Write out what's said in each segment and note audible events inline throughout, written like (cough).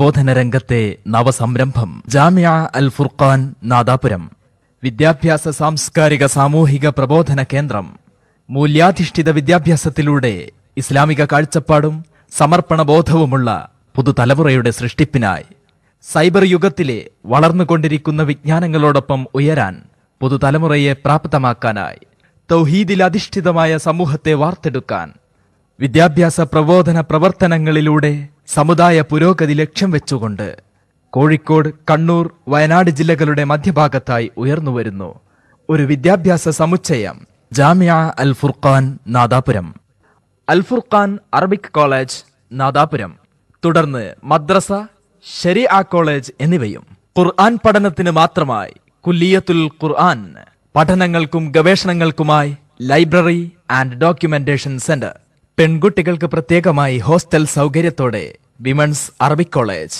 പ്രബോധന രംഗത്തെ നവസംരംഭം. ജാമ്യ അൽ ഫുർഖാൻ നാദാപുരം. വിദ്യാഭ്യാസ സാംസ്കാരിക സാമൂഹിക പ്രബോധന കേന്ദ്രം. മൂല്യാധിഷ്ഠിത വിദ്യാഭ്യാസത്തിലൂടെ ഇസ്ലാമിക കാഴ്ചപ്പാടും സമർപ്പണ ബോധവുമുള്ള പുതുതലമുറയുടെ സൃഷ്ടിപ്പിനായി സൈബർ യുഗത്തിലെ വളർന്നുകൊണ്ടിരിക്കുന്ന വിജ്ഞാനങ്ങളോടൊപ്പം ഉയരാൻ പുതുതലമുറയെ പ്രാപ്തമാക്കാനായി തൗഹീദിലധിഷ്ഠിതമായ സമൂഹത്തെ വാർത്തെടുക്കാൻ വിദ്യാഭ്യാസ പ്രബോധന പ്രവർത്തനങ്ങളിലൂടെ സമുദായ പുരോഗതി ലക്ഷ്യം വെച്ചുകൊണ്ട് കോഴിക്കോട് കണ്ണൂർ വയനാട് ജില്ലകളുടെ മധ്യഭാഗത്തായി ഉയർന്നുവരുന്നു. ഒരു വിദ്യാഭ്യാസ സമുച്ചയം Jamia Al Furqan Nadapuram. Al Furqan Arabic college Nadapuram. തുടർന്ന് മദ്രസ ഷരിഅ കോളേജ് എന്നിവയും. ഖുർആൻ പഠനത്തിന് മാത്രമായി കുല്ലിയത്തുൽ ഖുർആൻ പഠനങ്ങൾക്കും ഗവേഷണങ്ങൾക്കുമായി ലൈബ്രറി ആൻഡ് ഡോക്യുമെന്റേഷൻ സെന്റർ. പെൺകുട്ടികൾക്ക് പ്രത്യേകമായി ഹോസ്റ്റൽ സൗകര്യത്തോടെ വിമൺസ് അറബിക് കോളേജ്.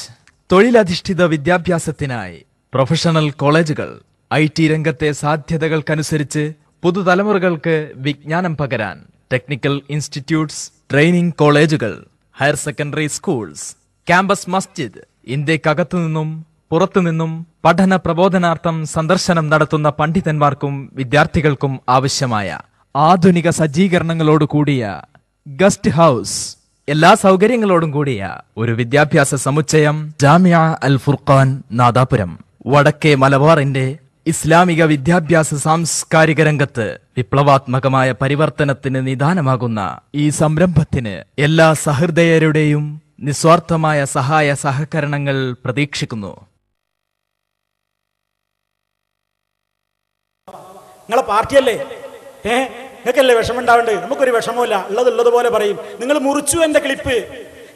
തൊഴിലധിഷ്ഠിത വിദ്യാഭ്യാസത്തിനായി പ്രൊഫഷണൽ കോളേജുകൾ. ഐ ടി രംഗത്തെ സാധ്യതകൾക്കനുസരിച്ച് പുതുതലമുറകൾക്ക് വിജ്ഞാനം പകരാൻ ടെക്നിക്കൽ ഇൻസ്റ്റിറ്റ്യൂട്ട്സ് ട്രെയിനിംഗ് കോളേജുകൾ ഹയർ സെക്കൻഡറി സ്കൂൾസ് ക്യാമ്പസ് മസ്ജിദ് ഇന്ത്യക്കകത്തു നിന്നും പുറത്തുനിന്നും പഠന പ്രബോധനാർത്ഥം സന്ദർശനം നടത്തുന്ന പണ്ഡിതന്മാർക്കും വിദ്യാർത്ഥികൾക്കും ആവശ്യമായ ആധുനിക സജ്ജീകരണങ്ങളോട് കൂടിയ ഗസ്റ്റ് ഹൗസ്. എല്ലാ സൗകര്യങ്ങളോടും കൂടിയ ഒരു വിദ്യാഭ്യാസ സമുച്ചയം. ജാമ്യ അൽ ഫുർഖാൻ നാദാപുരം. വടക്കേ മലബാറിന്റെ ഇസ്ലാമിക വിദ്യാഭ്യാസ സാംസ്കാരിക രംഗത്ത് വിപ്ലവാത്മകമായ പരിവർത്തനത്തിന് നിദാനമാകുന്ന ഈ സംരംഭത്തിന് എല്ലാ സഹൃദയരുടെയും നിസ്വാർത്ഥമായ സഹായ സഹകരണങ്ങൾ പ്രതീക്ഷിക്കുന്നു. നിങ്ങളെ പാർട്ടിയല്ലേ? ഏ? നിങ്ങൾക്കല്ലേ വിഷമം ഉണ്ടാവേണ്ടത് നമുക്കൊരു വിഷമമില്ല ഉള്ളത് ഉള്ളതുപോലെ പറയും. നിങ്ങൾ മുറിച്ചു എന്റെ ക്ലിപ്പ്.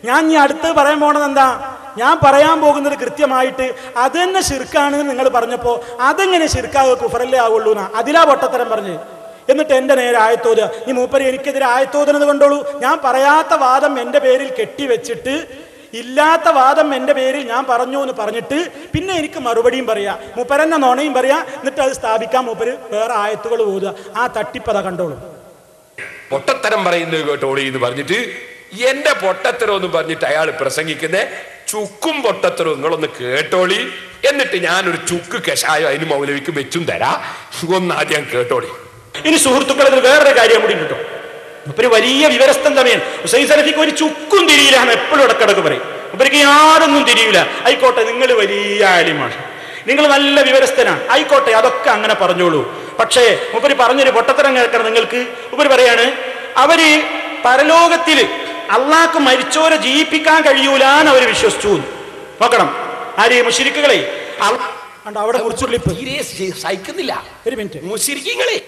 ഞാൻ ഇനി അടുത്ത് പറയാൻ പോണത് എന്താ? ഞാൻ പറയാൻ പോകുന്നത് കൃത്യമായിട്ട് അത് തന്നെ ശിർക്കാണെന്ന് നിങ്ങൾ പറഞ്ഞപ്പോൾ അതെങ്ങനെ ശിർക്കാവ് കുഫറല്ലേ ആവുള്ളൂ എന്നാ അതിലാ പൊട്ടത്തരം പറഞ്ഞ്. എന്നിട്ട് എന്റെ നേരെ ആയത്തോത് ഈ മൂപ്പര് എനിക്കെതിരെ ആയത്തോതുന്നത് കൊണ്ടോളൂ. ഞാൻ പറയാത്ത വാദം എന്റെ പേരിൽ കെട്ടിവെച്ചിട്ട് ഇല്ലാത്ത വാദം എന്റെ പേരിൽ ഞാൻ പറഞ്ഞു എന്ന് പറഞ്ഞിട്ട് പിന്നെ എനിക്ക് മറുപടിയും പറയാം. മൂപ്പരെന്നെ നോണയും പറയാ. എന്നിട്ട് അത് സ്ഥാപിക്കാൻ മൂപ്പര് വേറെ ആയത്തുകൾ ഓതുക. ആ തട്ടിപ്പത കണ്ടോളൂ. പൊട്ടത്തരം പറയുന്നത് കേട്ടോളി എന്ന് പറഞ്ഞിട്ട് എന്റെ പൊട്ടത്തരം എന്ന് പറഞ്ഞിട്ട് അയാൾ പ്രസംഗിക്കുന്ന ചുക്കും പൊട്ടത്തരവും നിങ്ങളൊന്ന് കേട്ടോളി. എന്നിട്ട് ഞാനൊരു ചുക്ക് കഷായം അതിന് മൗലവിക്ക് വെച്ചും തരാം. ഒന്ന് ആദ്യം കേട്ടോളി. ഇനി സുഹൃത്തുക്കൾ വേറൊരു കാര്യം കൂടി കിട്ടും. മൂപ്പര് വലിയ വിവരസ്ഥൻ തന്നെയാണ് ഹുസൈൻ സലഫിക്ക് ഒരു ചുക്കും തിരിയില്ല. എന്ന് എപ്പോഴും ഇടക്കിടക്ക് പറയും. ഇവർക്ക് യാതൊന്നും തിരിയില്ല. ആയിക്കോട്ടെ നിങ്ങൾ വലിയ ആലിമാണ് നിങ്ങൾ നല്ല വിവരസ്ഥനാണ്. ആയിക്കോട്ടെ അതൊക്കെ അങ്ങനെ പറഞ്ഞോളൂ. പക്ഷേ മൂപ്പര് പറഞ്ഞൊരു പൊട്ടത്തരം കേൾക്കണം നിങ്ങൾക്ക്. മൂപ്പര് പറയാണ് അവർ പരലോകത്തിൽ അള്ളാഹ്ക്ക് മരിച്ചോരെ ജീവിപ്പിക്കാൻ കഴിയൂലാന്ന് അവർ വിശ്വസിച്ചു നോക്കണം. ആര്? മുഷിരിക്കുകളെ അവിടെ സഹിക്കുന്നില്ല. ഒരു മിനിറ്റ്.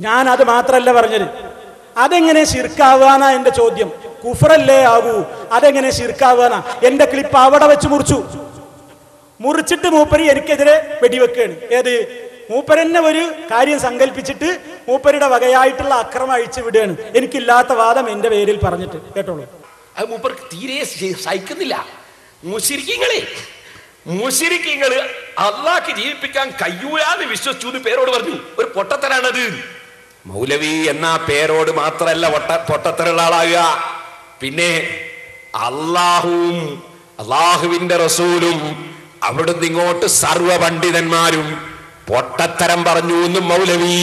ഞാൻ അത് മാത്രല്ല പറഞ്ഞത്. അതെങ്ങനെ ശിർക്കാവാനാ എന്റെ ചോദ്യം? കുഫറല്ലേ ആകൂ അതെങ്ങനെ ശിർക്കാവാനാ? എന്റെ ക്ലിപ്പ് അവിടെ വെച്ച് മുറിച്ചു. മുറിച്ചിട്ട് മൂപ്പരി എനിക്കെതിരെ വെടിവെക്കുകയാണ്. ഏത്? മൂപ്പരെന്നെ ഒരു കാര്യം സങ്കല്പിച്ചിട്ട് മൂപ്പരുടെ വകയായിട്ടുള്ള അക്രമം അഴിച്ചു വിടുകയാണ്. എനിക്കില്ലാത്ത വാദം എന്റെ പേരിൽ പറഞ്ഞിട്ട്. കേട്ടോളൂ. അത് മൂപ്പർക്ക് തീരെ സഹിക്കുന്നില്ല. മുശിരിക്കങ്ങളെ. മുശിരിക്കങ്ങൾ അള്ളാഹ്ക്ക് ജീവിപ്പിക്കാൻ കഴിയൂലാന്ന് വിശ്വസിച്ചു പേരോട് പറഞ്ഞു. ഒരു പൊട്ടത്തരാണത്. മൗലവി എന്ന പേരോട് മാത്രമല്ല പൊട്ട പൊട്ടത്തരുള്ള ആളാകുക പിന്നെ അള്ളാഹുവും അള്ളാഹുവിന്റെ റസൂലും അവിടുന്ന് ഇങ്ങോട്ട് സർവ പണ്ഡിതന്മാരും പൊട്ടത്തരം പറഞ്ഞു മൗലവി.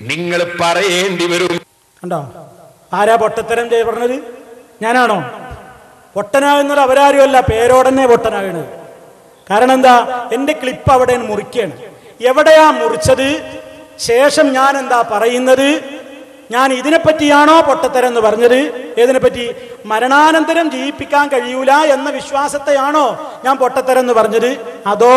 നിങ്ങൾ പറയേണ്ടി വരും. കണ്ടോ? ആരാ പൊട്ടത്തരം പറഞ്ഞത്? ഞാനാണോ? പൊട്ടനാകുന്നത് അവരാരുമല്ല പേരോടന്നെ പൊട്ടനാകണത്. കാരണം എന്താ? എന്റെ ക്ലിപ്പ് അവിടെ മുറിക്കുകയാണ് എവിടെയാ മുറിച്ചത്? ശേഷം ഞാൻ എന്താ പറയുന്നത്? ഞാൻ ഇതിനെപ്പറ്റിയാണോ പൊട്ടത്തരം എന്ന് പറഞ്ഞത്? ഏതിനെപ്പറ്റി? മരണാനന്തരം ജീവിപ്പിക്കാൻ കഴിയൂല എന്ന വിശ്വാസത്തെയാണോ ഞാൻ പൊട്ടത്തരം എന്ന് പറഞ്ഞത്? അതോ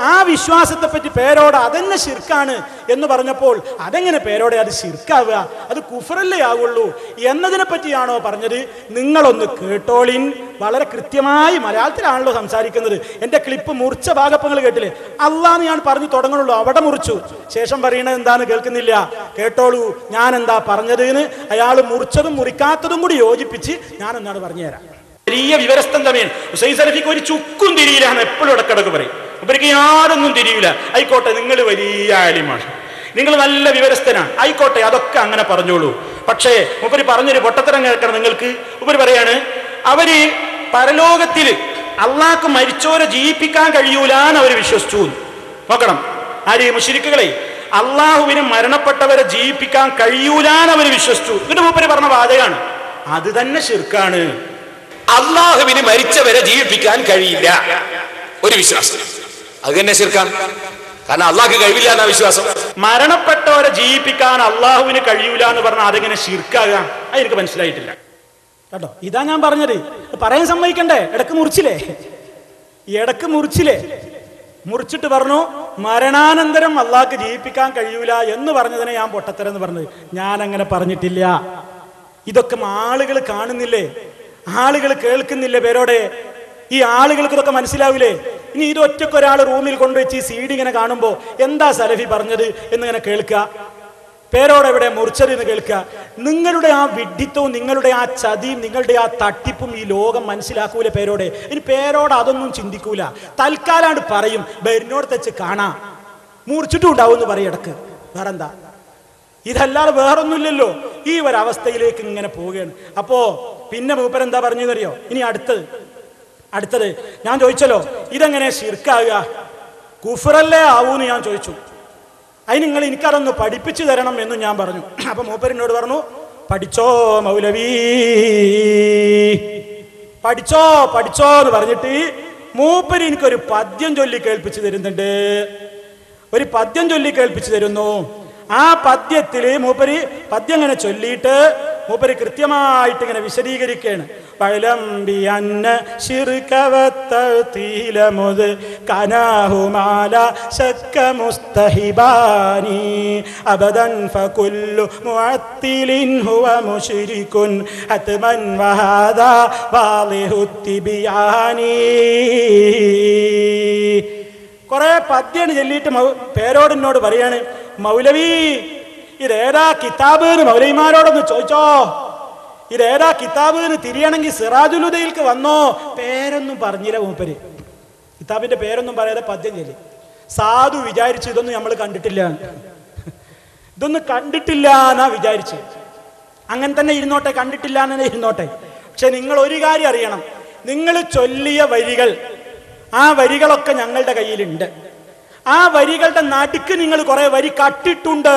ആ വിശ്വാസത്തെ പറ്റി പേരോട് അതെന്നെ ശിർക്കാണ് എന്ന് പറഞ്ഞപ്പോൾ അതെങ്ങനെ പേരോടെ അത് ശിർക്കാവുക? അത് കുഫറല്ലേ ആവുള്ളൂ? എന്നതിനെ പറ്റിയാണോ പറഞ്ഞത്? നിങ്ങളൊന്ന് കേട്ടോളിൻ. വളരെ കൃത്യമായി മലയാളത്തിലാണല്ലോ സംസാരിക്കുന്നത്. എന്റെ ക്ലിപ്പ് മുറിച്ച ഭാഗപ്പങ്ങൾ കേട്ടില്ലേ? അള്ളാന്ന് ഞാൻ പറഞ്ഞു തുടങ്ങണുള്ളൂ. അവിടെ മുറിച്ചു. ശേഷം പറയണത് എന്താന്ന് കേൾക്കുന്നില്ല. കേട്ടോളൂ ഞാൻ എന്താ പറഞ്ഞത് അയാൾ മുറിച്ചതും മുറിക്കാത്തതും കൂടി യോജിപ്പിച്ച് ഞാൻ എന്താണ് പറഞ്ഞുതരാം. വലിയ വിവരസ്തം തമ്മിൽ ഒരു ചുക്കും തിരിയില്ല എപ്പോഴും ഇടക്കിടക്ക് പറയും. ഇവർക്ക് യാതൊന്നും തിരിയില്ല ആയിക്കോട്ടെ നിങ്ങൾ വലിയ ആലിമാണ് നിങ്ങൾ നല്ല വിവരസ്ഥനാണ്. ആയിക്കോട്ടെ അതൊക്കെ അങ്ങനെ പറഞ്ഞോളൂ. പക്ഷേ ഉപരി പറഞ്ഞൊരു പൊട്ടത്തരം കേൾക്കണം നിങ്ങൾക്ക്. ഉപരി പറയാണ് അവർ പരലോകത്തിൽ അള്ളാഹ്ക്ക് മരിച്ചോരെ ജീവിപ്പിക്കാൻ കഴിയൂലാന്ന് അവർ വിശ്വസിച്ചു. നോക്കണം. ആര്? മുഷിരിക്കുകളെ അള്ളാഹുവിന് മരണപ്പെട്ടവരെ ജീവിപ്പിക്കാൻ കഴിയൂലാന്ന് അവർ വിശ്വസിച്ചു. എന്നിട്ട് മൂപ്പര് പറഞ്ഞ വാചകാണ് അത് തന്നെ ശിർക്കാണ്. അള്ളാഹുവിന് മരിച്ചവരെ ജീവിപ്പിക്കാൻ കഴിയില്ല. ഒരു വിശ്വാസം. അത് തന്നെ ശിർക്കാണ് കാരണം അള്ളാഹ്ക്ക് കഴിവില്ല എന്നാ വിശ്വാസം. മരണപ്പെട്ടവരെ ജീവിപ്പിക്കാൻ അള്ളാഹുവിന് കഴിയൂല എന്ന് പറഞ്ഞാൽ അതെങ്ങനെ ശിർക്കാകാം? അത് മനസ്സിലായിട്ടില്ല. കേട്ടോ? ഇതാ ഞാൻ പറഞ്ഞത്. പറയാൻ സമ്മതിക്കണ്ടേ? ഇടയ്ക്ക് മുറിച്ചില്ലേ? ഇടയ്ക്ക് മുറിച്ചില്ലേ? മുറിച്ചിട്ട് പറഞ്ഞു മരണാനന്തരം അള്ളാഹ്ക്ക് ജീവിപ്പിക്കാൻ കഴിയൂല എന്ന് പറഞ്ഞതിനെ ഞാൻ പൊട്ടത്തരം എന്ന് പറഞ്ഞത്. ഞാൻ അങ്ങനെ പറഞ്ഞിട്ടില്ല. ഇതൊക്കെ ആളുകൾ കാണുന്നില്ലേ? ആളുകൾ കേൾക്കുന്നില്ലേ പേരോടെ? ഈ ആളുകൾക്ക് ഇതൊക്കെ മനസ്സിലാവില്ലേ? ഇനി ഇതൊറ്റക്ക് ഒരാൾ റൂമിൽ കൊണ്ടുവച്ച് ഈ സീഡി ഇങ്ങനെ കാണുമ്പോൾ എന്താ സലഫി പറഞ്ഞത് എന്നിങ്ങനെ കേൾക്കുക? പേരോടെ എവിടെ? മുറിച്ചത് എന്ന് കേൾക്കുക. നിങ്ങളുടെ ആ വിഡ്ഢിത്തവും നിങ്ങളുടെ ആ ചതിയും നിങ്ങളുടെ ആ തട്ടിപ്പും ഈ ലോകം മനസ്സിലാക്കൂല പേരോടെ? ഇനി പേരോട് അതൊന്നും ചിന്തിക്കൂല. തൽക്കാലാണ് പറയും ബരിനോട് തെച്ച് കാണാം. മുറിച്ചിട്ടും ഉണ്ടാവും എന്ന് പറയും ഇടയ്ക്ക്. വേറെന്താ? ഇതല്ലാതെ വേറൊന്നുമില്ലല്ലോ. ഈ ഒരവസ്ഥയിലേക്ക് ഇങ്ങനെ പോവുകയാണ്. അപ്പോ പിന്നെ മൂപ്പരെന്താ പറഞ്ഞതെന്നറിയോ? ഇനി അടുത്തത്. അടുത്തത് ഞാൻ ചോദിച്ചല്ലോ ഇതെങ്ങനെ ശിർക്കാവുക? കുഫറല്ലേ ആവൂന്ന് ഞാൻ ചോദിച്ചു. അതിന് നിങ്ങൾ എനിക്കതൊന്ന് പഠിപ്പിച്ചു തരണം എന്നും ഞാൻ പറഞ്ഞു. (clears throat) അപ്പൊ മൂപ്പരിനോട് പറഞ്ഞു പഠിച്ചോ മൗലവി പഠിച്ചോ പഠിച്ചോ എന്ന് പറഞ്ഞിട്ട് മൂപ്പര് എനിക്കൊരു പദ്യം ചൊല്ലി കേൾപ്പിച്ചു തരുന്നുണ്ട്. ഒരു പദ്യം ചൊല്ലി കേൾപ്പിച്ചു തരുന്നു. ആ പദ്യത്തിൽ മൂപ്പര് പദ്യം ഇങ്ങനെ ചൊല്ലിയിട്ട് മൂപ്പര് കൃത്യമായിട്ട് ഇങ്ങനെ വിശദീകരിക്കുകയാണ്. പഴലമ്പിയന്ന ശിർക്കവത്തീലമുത് കനാഹുമാല ശക്ക മുസ്തഹിബാനി അബദൻ ഫകുല്ലു മുഅത്തിലിൻ ഹുവ മുശ്രികുൻ ഹത്മൻ വഹാദ വാളിഹു തിബിയാനി കുറെ പദ്യാണ് ചൊല്ലിയിട്ട് പേരോടിനോട് പറയാണ് മൗലവി ഇതേതാ കിതാബ് എന്ന് മൗലൈമാരോടൊന്ന് ചോദിച്ചോ? ഇതേതാ കിതാബ് എന്ന് തിരിയണമെങ്കിൽ സിറാജുലുദയിൽക്ക് വന്നോ? പേരൊന്നും പറഞ്ഞില്ല മൂപ്പര്. കിതാബിന്റെ പേരൊന്നും പറയാതെ പദ്യം ചൊല്ലി സാധു വിചാരിച്ചു ഇതൊന്നും നമ്മൾ കണ്ടിട്ടില്ല. ഇതൊന്നും കണ്ടിട്ടില്ല എന്നാ വിചാരിച്ചു. അങ്ങനെ തന്നെ ഇരുന്നോട്ടെ കണ്ടിട്ടില്ല എന്ന് ഇരുന്നോട്ടെ. പക്ഷെ നിങ്ങൾ ഒരു കാര്യം അറിയണം. നിങ്ങൾ ചൊല്ലിയ വരികൾ ആ വരികളൊക്കെ ഞങ്ങളുടെ കയ്യിലുണ്ട്. ആ വരികളുടെ നടുക്ക് നിങ്ങൾ കുറെ വരി കട്ടിട്ടുണ്ട്.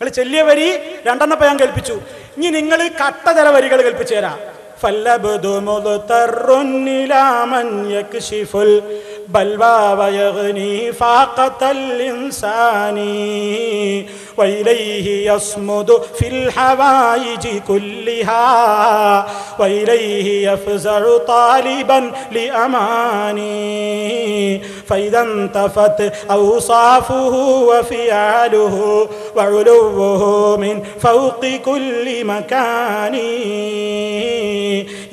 നിങ്ങൾ ചെല്ലിയ വരി രണ്ടെണ്ണപ്പം ഞാൻ കേൾപ്പിച്ചു ഇനി നിങ്ങൾ കട്ട ചില വരികൾ കേൾപ്പിച്ചു തരാം فاللبد مضطر إلى من يكشف البلوى ويغني فاقة الإنسان وإليه يصمد في الحوائج كلها وإليه يفزع طالبا لأماني فإذا انتفت أوصافه وفعاله وعلوه من فوق كل مكان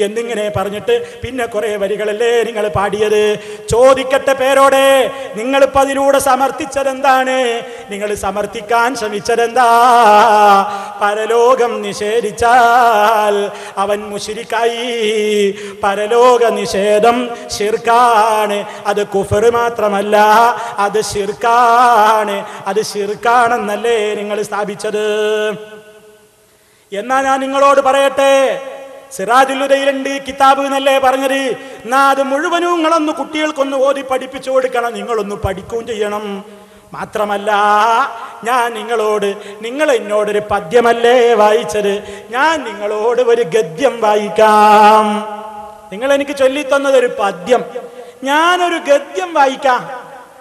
എന്നിങ്ങനെ പറഞ്ഞിട്ട് പിന്നെ കുറെ വരികളല്ലേ നിങ്ങൾ പാടിയത് ചോദിക്കട്ടെ പേരോടെ നിങ്ങളിപ്പോ അതിലൂടെ സമർത്ഥിച്ചത് എന്താണ് നിങ്ങൾ സമർത്ഥിക്കാൻ ശ്രമിച്ചതെന്താ പരലോകം നിഷേധിച്ചാൽ അവൻ മുഷിരിക്കായി പരലോക നിഷേധം ഷിർക്കാണ് അത് കുഫർ മാത്രമല്ല അത് ശിർക്കാണ്. അത് ശിർക്കാണെന്നല്ലേ നിങ്ങൾ സ്ഥാപിച്ചത്. എന്നാ ഞാൻ നിങ്ങളോട് പറയട്ടെ? സിറാജുലുദയിലുണ്ട് കിതാബ് എന്നല്ലേ പറഞ്ഞത്? എന്നാ അത് മുഴുവനും നിങ്ങളൊന്ന് കുട്ടികൾക്കൊന്ന് ഓതി പഠിപ്പിച്ചു കൊടുക്കണം. നിങ്ങളൊന്ന് പഠിക്കുകയും ചെയ്യണം. മാത്രമല്ല ഞാൻ നിങ്ങളോട് നിങ്ങൾ എന്നോടൊരു പദ്യമല്ലേ വായിച്ചത്? ഞാൻ നിങ്ങളോട് ഒരു ഗദ്യം വായിക്കാം. നിങ്ങൾ എനിക്ക് ചൊല്ലിത്തന്നത് ഒരു പദ്യം. ഞാനൊരു ഗദ്യം വായിക്കാം.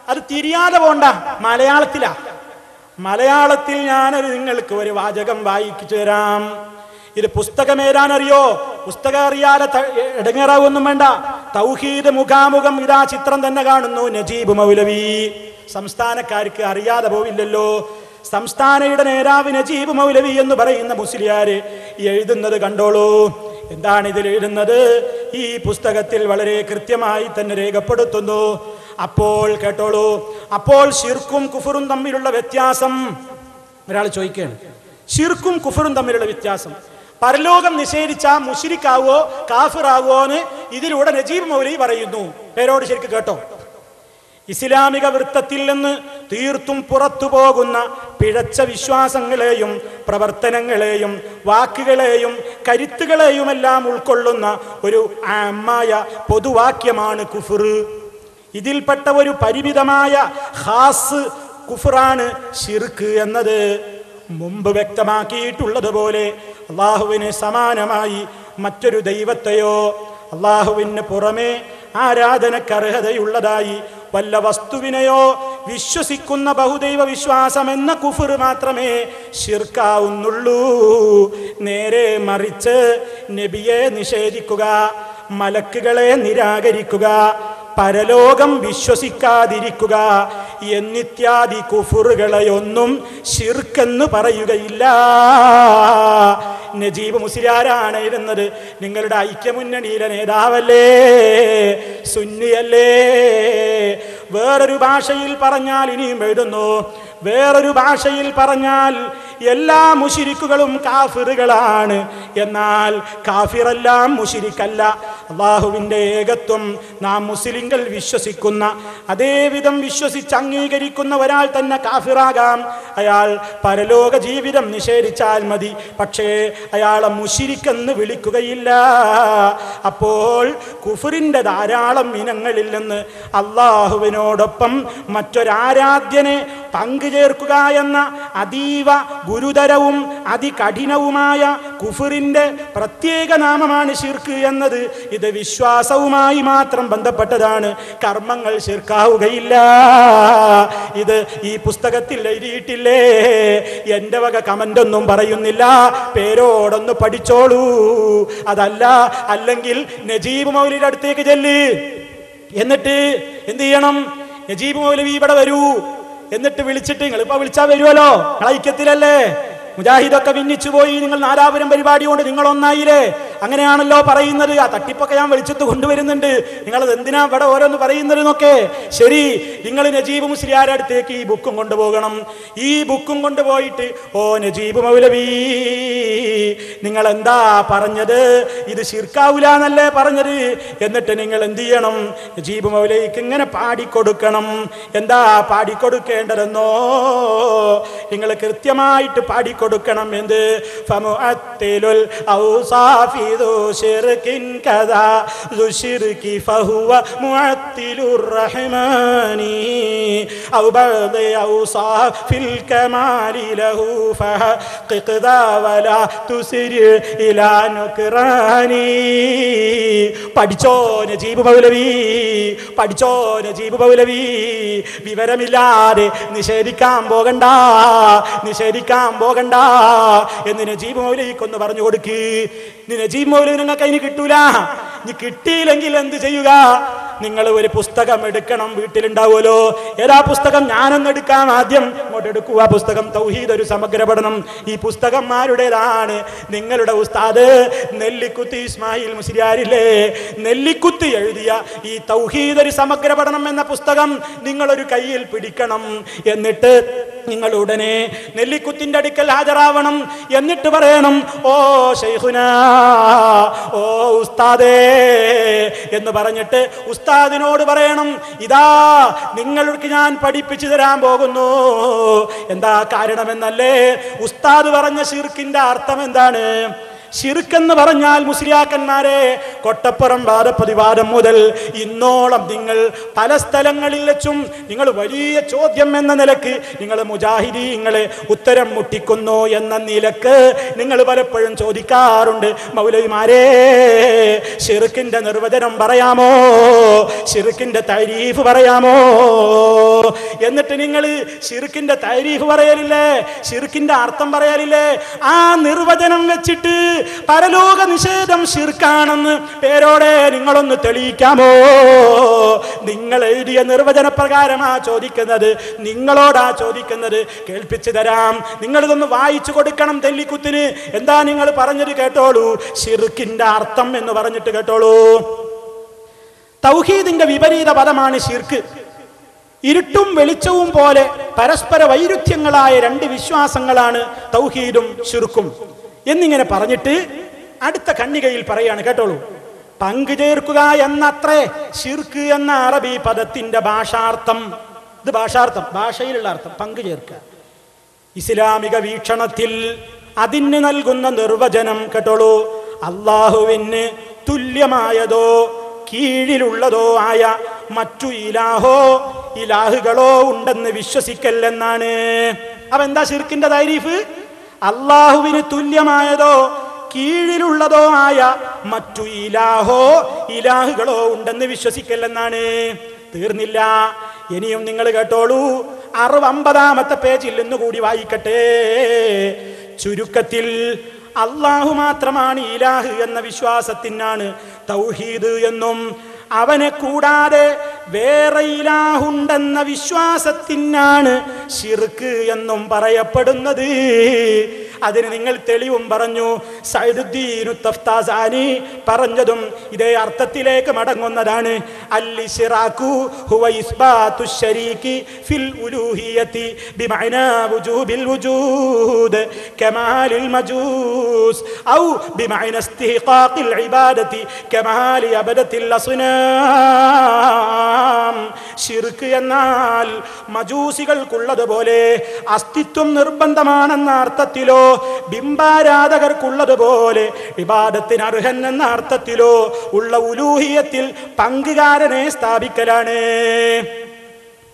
അത് തിരിയാതെ പോണ്ട. മലയാളത്തിലാ. മലയാളത്തിൽ ഞാനൊരു നിങ്ങൾക്ക് ഒരു വാചകം വായിച്ചു തരാം. ഇത് പുസ്തകം ഏതാനറിയോ പുസ്തകം അറിയാതെ ഇടങ്ങേറാവൊന്നും വേണ്ട. തൗഹീദ് മുഖാമുഖം ഇതാ ചിത്രം തന്നെ കാണുന്നു. നജീബ് മൗലവി. സംസ്ഥാനക്കാർക്ക് അറിയാതെ പോവില്ലല്ലോ. സംസ്ഥാനയുടെ നേതാവ് നജീബ് മൗലവി എന്ന് പറയുന്ന മുസ്ലിയാര് എഴുതുന്നത് കണ്ടോളൂ. എന്താണ് ഇതിൽ എഴുതുന്നത് ഈ പുസ്തകത്തിൽ വളരെ കൃത്യമായി തന്നെ രേഖപ്പെടുത്തുന്നു. അപ്പോൾ കേട്ടോളൂ. അപ്പോൾ ഷിർക്കും കുഫറും തമ്മിലുള്ള വ്യത്യാസം. ഒരാൾ ചോദിക്കുകയാണ്. ഷിർക്കും കുഫറും തമ്മിലുള്ള വ്യത്യാസം. പരലോകം നിഷേധിച്ച മുഷിരിക്കാവോ കാഫിറാവോ എന്ന് ഇതിലൂടെ നജീബ് മൗലി പറയുന്നു. പേരോട് ശരിക്കും കേട്ടോ. ഇസ്ലാമിക വൃത്തത്തിൽ നിന്ന് തീർത്തും പുറത്തു പോകുന്ന പിഴച്ച വിശ്വാസങ്ങളെയും പ്രവർത്തനങ്ങളെയും വാക്കുകളെയും കരുത്തുകളെയുമെല്ലാം ഉൾക്കൊള്ളുന്ന ഒരു അമ്മായ പൊതുവാക്യമാണ് കുഫർ. ഇതിൽപ്പെട്ട ഒരു പരിമിതമായ ഹാസ് കുഫറാണ് ഷിർക്ക് എന്നത്. മുമ്പ് വ്യക്തമാക്കിയിട്ടുള്ളതുപോലെ അള്ളാഹുവിന് സമാനമായി മറ്റൊരു ദൈവത്തെയോ അള്ളാഹുവിന് പുറമേ ആരാധനക്കർഹതയുള്ളതായി വല്ല വസ്തുവിനെയോ വിശ്വസിക്കുന്ന ബഹുദൈവ വിശ്വാസം എന്ന കുഫർ മാത്രമേ ശിർക്കാവുന്നുള്ളൂ. നേരെ മറിച്ച് നബിയെ നിഷേധിക്കുക മലക്കുകളെ നിരാകരിക്കുക പരലോകം വിശ്വസിക്കാതിരിക്കുക എന്നിത്യാദി കുഫുറുകളെയൊന്നും ശിർക്കെന്ന് പറയുകയില്ല. നജീബ് മുസ്ലിയാരാണ് ഇരുന്നത്. നിങ്ങളുടെ ഐക്യമുന്നണിയിലെ നേതാവല്ലേ? സുന്നിയല്ലേ? വേറൊരു ഭാഷയിൽ പറഞ്ഞാൽ ഇനിയും എഴുതുന്നു വേറൊരു ഭാഷയിൽ പറഞ്ഞാൽ എല്ലാ മുഷിരിക്കുകളും കാഫിറുകളാണ്. എന്നാൽ കാഫിറെല്ലാം മുഷിരിക്കല്ല. അള്ളാഹുവിന്റെ ഏകത്വം നാം മുസ്ലിങ്ങൾ വിശ്വസിക്കുന്ന അതേവിധം വിശ്വസിച്ച് അംഗീകരിക്കുന്ന ഒരാൾ തന്നെ കാഫിറാകാം. അയാൾ പരലോക ജീവിതം നിഷേധിച്ചാൽ മതി. പക്ഷേ അയാളെ മുഷിരിക്കെന്ന് വിളിക്കുകയില്ല. അപ്പോൾ കുഫുറിന്റെ ധാരാളം ഇനങ്ങളില്ലെന്ന് അള്ളാഹുവിനോടൊപ്പം മറ്റൊരാരാധ്യനെ പങ്കുചേർക്കുക എന്ന അതീവ ഗുരുതരവും അതികഠിനവുമായ കുഫറിന്റെ പ്രത്യേക നാമമാണ് ഷിർക്ക് എന്നത്. ഇത് വിശ്വാസവുമായി മാത്രം ബന്ധപ്പെട്ടതാണ്. കർമ്മങ്ങൾ ശിർക്കാവുകയില്ല. ഇത് ഈ പുസ്തകത്തിൽ എഴുതിയിട്ടില്ലേ? എന്റെ വക കമന്റ് ഒന്നും പറയുന്നില്ല. പേരോടൊന്ന് പഠിച്ചോളൂ. അതല്ല അല്ലെങ്കിൽ നജീബ് മൗലിയുടെ അടുത്തേക്ക് ചെല്ല്. എന്നിട്ട് എന്ത് ചെയ്യണം? നജീബ് മൗലവി ഇവിടെ വരൂ. എന്നിട്ട് വിളിച്ചിട്ട് നിങ്ങൾ ഇപ്പൊ വിളിച്ചാ വരുമല്ലോ ഐക്യത്തിലല്ലേ മുജാഹിദൊക്കെ ഭിന്നിച്ചു പോയി നിങ്ങൾ നാലാപുരം പരിപാടി കൊണ്ട് നിങ്ങൾ ഒന്നായില്ലേ അങ്ങനെയാണല്ലോ പറയുന്നത്. ആ തട്ടിപ്പൊക്കെ ഞാൻ വെളിച്ചത്ത് കൊണ്ടുവരുന്നുണ്ട്. നിങ്ങൾ എന്തിനാ ഇവിടെ ഓരോന്ന് പറയുന്നത് എന്നൊക്കെ. ശരി നിങ്ങൾ നജീബ് മുസ്ലിയാരുടെ അടുത്തേക്ക് ഈ ബുക്കും കൊണ്ടുപോകണം. ഈ ബുക്കും കൊണ്ടുപോയിട്ട് ഓ നജീബ് മൗലവി നിങ്ങൾ എന്താ പറഞ്ഞത്? ഇത് ശിർക്കാവൂല എന്നല്ലേ പറഞ്ഞത്? എന്നിട്ട് നിങ്ങൾ എന്ത് ചെയ്യണം? നജീബ് മൗലവിക്ക് ഇങ്ങനെ പാടിക്കൊടുക്കണം. എന്താ പാടിക്കൊടുക്കേണ്ടതെന്നോ? നിങ്ങൾ കൃത്യമായിട്ട് പാടിക്കൊടുക്കണം. എന്ത്? ഫമുഅത്തിലുൽ ഔസാഫി ഇതോ ഷിർക്കിൻ കഥ ദുഷിർക്കി ഫഹുവ മുഅത്തിലുർ റഹ്മാനി. ഔ ബഅദ ഔസാഫ് ഫിൽ കമാലി ലഹു ഫഹഖിഖ് ദാ വല തുസിരി ഇലാ നുക്റാനി പഠിച്ചോ നജീബ് മൗലവി പഠിച്ചോ നജീബ് മൗലവി. വിവരമില്ലാതെ നിഷേധിക്കാൻ പോകണ്ട നിഷേധിക്കാൻ പോകണ്ട എന്ന് നജീബ് മൗലവിക്കൊന്ന് പറഞ്ഞു കൊടുക്ക്. നജീബ് മൗലവി നിങ്ങൾക്ക് അതിന് കിട്ടൂല. നീ കിട്ടിയില്ലെങ്കിൽ എന്ത് ചെയ്യുക? നിങ്ങൾ ഒരു പുസ്തകം എടുക്കണം വീട്ടിലുണ്ടാവുമല്ലോ. ഏതാ പുസ്തകം? ഞാനൊന്ന് എടുക്കാം ആദ്യം. ഇങ്ങോട്ട് എടുക്കുക. പുസ്തകം തൗഹീദ് ഒരു സമഗ്ര പഠനം ഈ പുസ്തകം ആരുടേതാണ്? നിങ്ങളുടെ ഉസ്താദ് നെല്ലിക്കുത്തി ഇസ്മായിൽ മുസ്ലിയാരില്ലേ? നെല്ലിക്കുത്തി എഴുതിയ ഈ തൗഹീദ് ഒരു സമഗ്ര പഠനം എന്ന പുസ്തകം നിങ്ങളൊരു കയ്യിൽ പിടിക്കണം. എന്നിട്ട് നിങ്ങൾ ഉടനെ നെല്ലിക്കുത്തിന്റെ അടുക്കൽ ഹാജരാവണം എന്നിട്ട് പറയണം ഓ ഷെയ്ഹുന ഓ ഉസ്താദേ എന്ന് പറഞ്ഞിട്ട് ഉസ്താദിനോട് പറയണം ഇതാ നിങ്ങൾക്ക് ഞാൻ പഠിപ്പിച്ചു തരാൻ പോകുന്നു. എന്താ കാരണമെന്നല്ലേ? ഉസ്താദ് പറഞ്ഞ ഷിർക്കിന്റെ അർത്ഥം എന്താണ്? ഷിർക്കെന്ന് പറഞ്ഞാൽ മുസ്ലിയാക്കന്മാരെ കൊട്ടപ്പുറം വാദപ്രതിവാദം മുതൽ ഇന്നോളം നിങ്ങൾ പല സ്ഥലങ്ങളിൽ വെച്ചും നിങ്ങൾ വലിയ ചോദ്യം എന്ന നിലയ്ക്ക് നിങ്ങൾ മുജാഹിദീങ്ങളെ ഉത്തരം മുട്ടിക്കുന്നു എന്ന നിലയ്ക്ക് നിങ്ങൾ പലപ്പോഴും ചോദിക്കാറുണ്ട്. മൗലവിമാരെ ഷിർക്കിന്റെ നിർവചനം പറയാമോ? ഷിർക്കിന്റെ തരീഫ് പറയാമോ? എന്നിട്ട് നിങ്ങൾ ഷിർക്കിന്റെ തരീഫ് പറയലില്ലേ? ഷിർക്കിന്റെ അർത്ഥം പറയലില്ലേ? ആ നിർവചനം വെച്ചിട്ട് പരലോക നിഷേധം ശിർക്കാണെന്ന് പേരോടെ നിങ്ങളൊന്ന് തെളിയിക്കാമോ? നിങ്ങൾ എഴുതിയ നിർവചന പ്രകാരമാ ചോദിക്കുന്നത്. നിങ്ങളോടാ ചോദിക്കുന്നത്. കേൾപ്പിച്ചു തരാം. നിങ്ങളിതൊന്ന് വായിച്ചു കൊടുക്കണം തെല്ലിക്കുത്തിന്. എന്താ നിങ്ങൾ പറഞ്ഞത് കേട്ടോളൂ. ഷിർക്കിന്റെ അർത്ഥം എന്ന് പറഞ്ഞിട്ട് കേട്ടോളൂ. തൗഹീദിന്റെ വിപരീത പദമാണ് ഷിർക്ക് ഇരുട്ടും വെളിച്ചവും പോലെ പരസ്പര വൈരുദ്ധ്യങ്ങളായ രണ്ട് വിശ്വാസങ്ങളാണ് തൗഹീദും ഷിർക്കും എന്നിങ്ങനെ പറഞ്ഞിട്ട് അടുത്ത കണ്ണികയിൽ പറയാണ് കേട്ടോളൂ. പങ്കുചേർക്കുക എന്നത്രേ ശിർക്ക് എന്ന അറബി പദത്തിന്റെ ഭാഷാർത്ഥം. ഇത് ഭാഷാർത്ഥം ഭാഷയിലുള്ള അർത്ഥം പങ്കു ചേർക്കുക ഇസ്ലാമിക വീക്ഷണത്തിൽ അതിന് നൽകുന്ന നിർവചനം കേട്ടോളൂ അള്ളാഹുവിന് തുല്യമായതോ കീഴിലുള്ളതോ ആയ മറ്റു ഇലാഹോ ഇലാഹുകളോ ഉണ്ടെന്ന് വിശ്വസിക്കല്ലെന്നാണ് അപ്പൊ എന്താ ശിർക്കിന്റെ താരീഫ്? അള്ളാഹുവിന് തുല്യമായതോ കീഴിലുള്ളതോ ആയ മറ്റു ഇലാഹോ ഇലാഹുകളോ ഉണ്ടെന്ന് വിശ്വസിക്കല്ലെന്നാണ്. തീർന്നില്ല. ഇനിയും നിങ്ങൾ കേട്ടോളൂ. അറുപമ്പതാമത്തെ പേജിൽ നിന്ന് കൂടി വായിക്കട്ടെ. ചുരുക്കത്തിൽ അള്ളാഹു മാത്രമാണ് ഇലാഹ് എന്ന വിശ്വാസത്തിനാണ് തൗഹീദ് എന്നും അവനെ കൂടാതെ വേറെ ഇലാഹുണ്ടെന്ന വിശ്വാസത്തിനാണ് ഷിർക്ക് എന്നും പറയപ്പെടുന്നത്. അതിന് നിങ്ങൾ തെളിവും പറഞ്ഞു. സൈദുദ്ദീനു തഫ്താസാനി പറഞ്ഞതും ഇതേ അർത്ഥത്തിലേക്ക് മടങ്ങുന്നതാണ്. അല്ലിഷിറാഖു ഹുവ ഇസ്ബാത്തു ശരീഖി ഫിൽ ഉലൂഹിയത്തി ബിമഅന വുജൂബിൽ വുജൂദ് കമാലിൽ മജൂസ് ഔ ബിമഅന ഇസ്തിഹഖാഖിൽ ഇബാദത്തി കമാലി അബദത്തിൽ അസ്നാം. ശിർക്ക് എന്നാൽ മജൂസികൾക്കുള്ളതുപോലെ അസ്തിത്വം നിർബന്ധമാണെന്ന അർത്ഥത്തിലോ ബിംബാരാധകർക്കുള്ളതുപോലെ വിവാദത്തിന് അർഹൻ എന്ന അർത്ഥത്തിലോ ഉള്ള ഉലൂഹിയത്തിൽ പങ്കുകാരനെ സ്ഥാപിക്കലാണ്.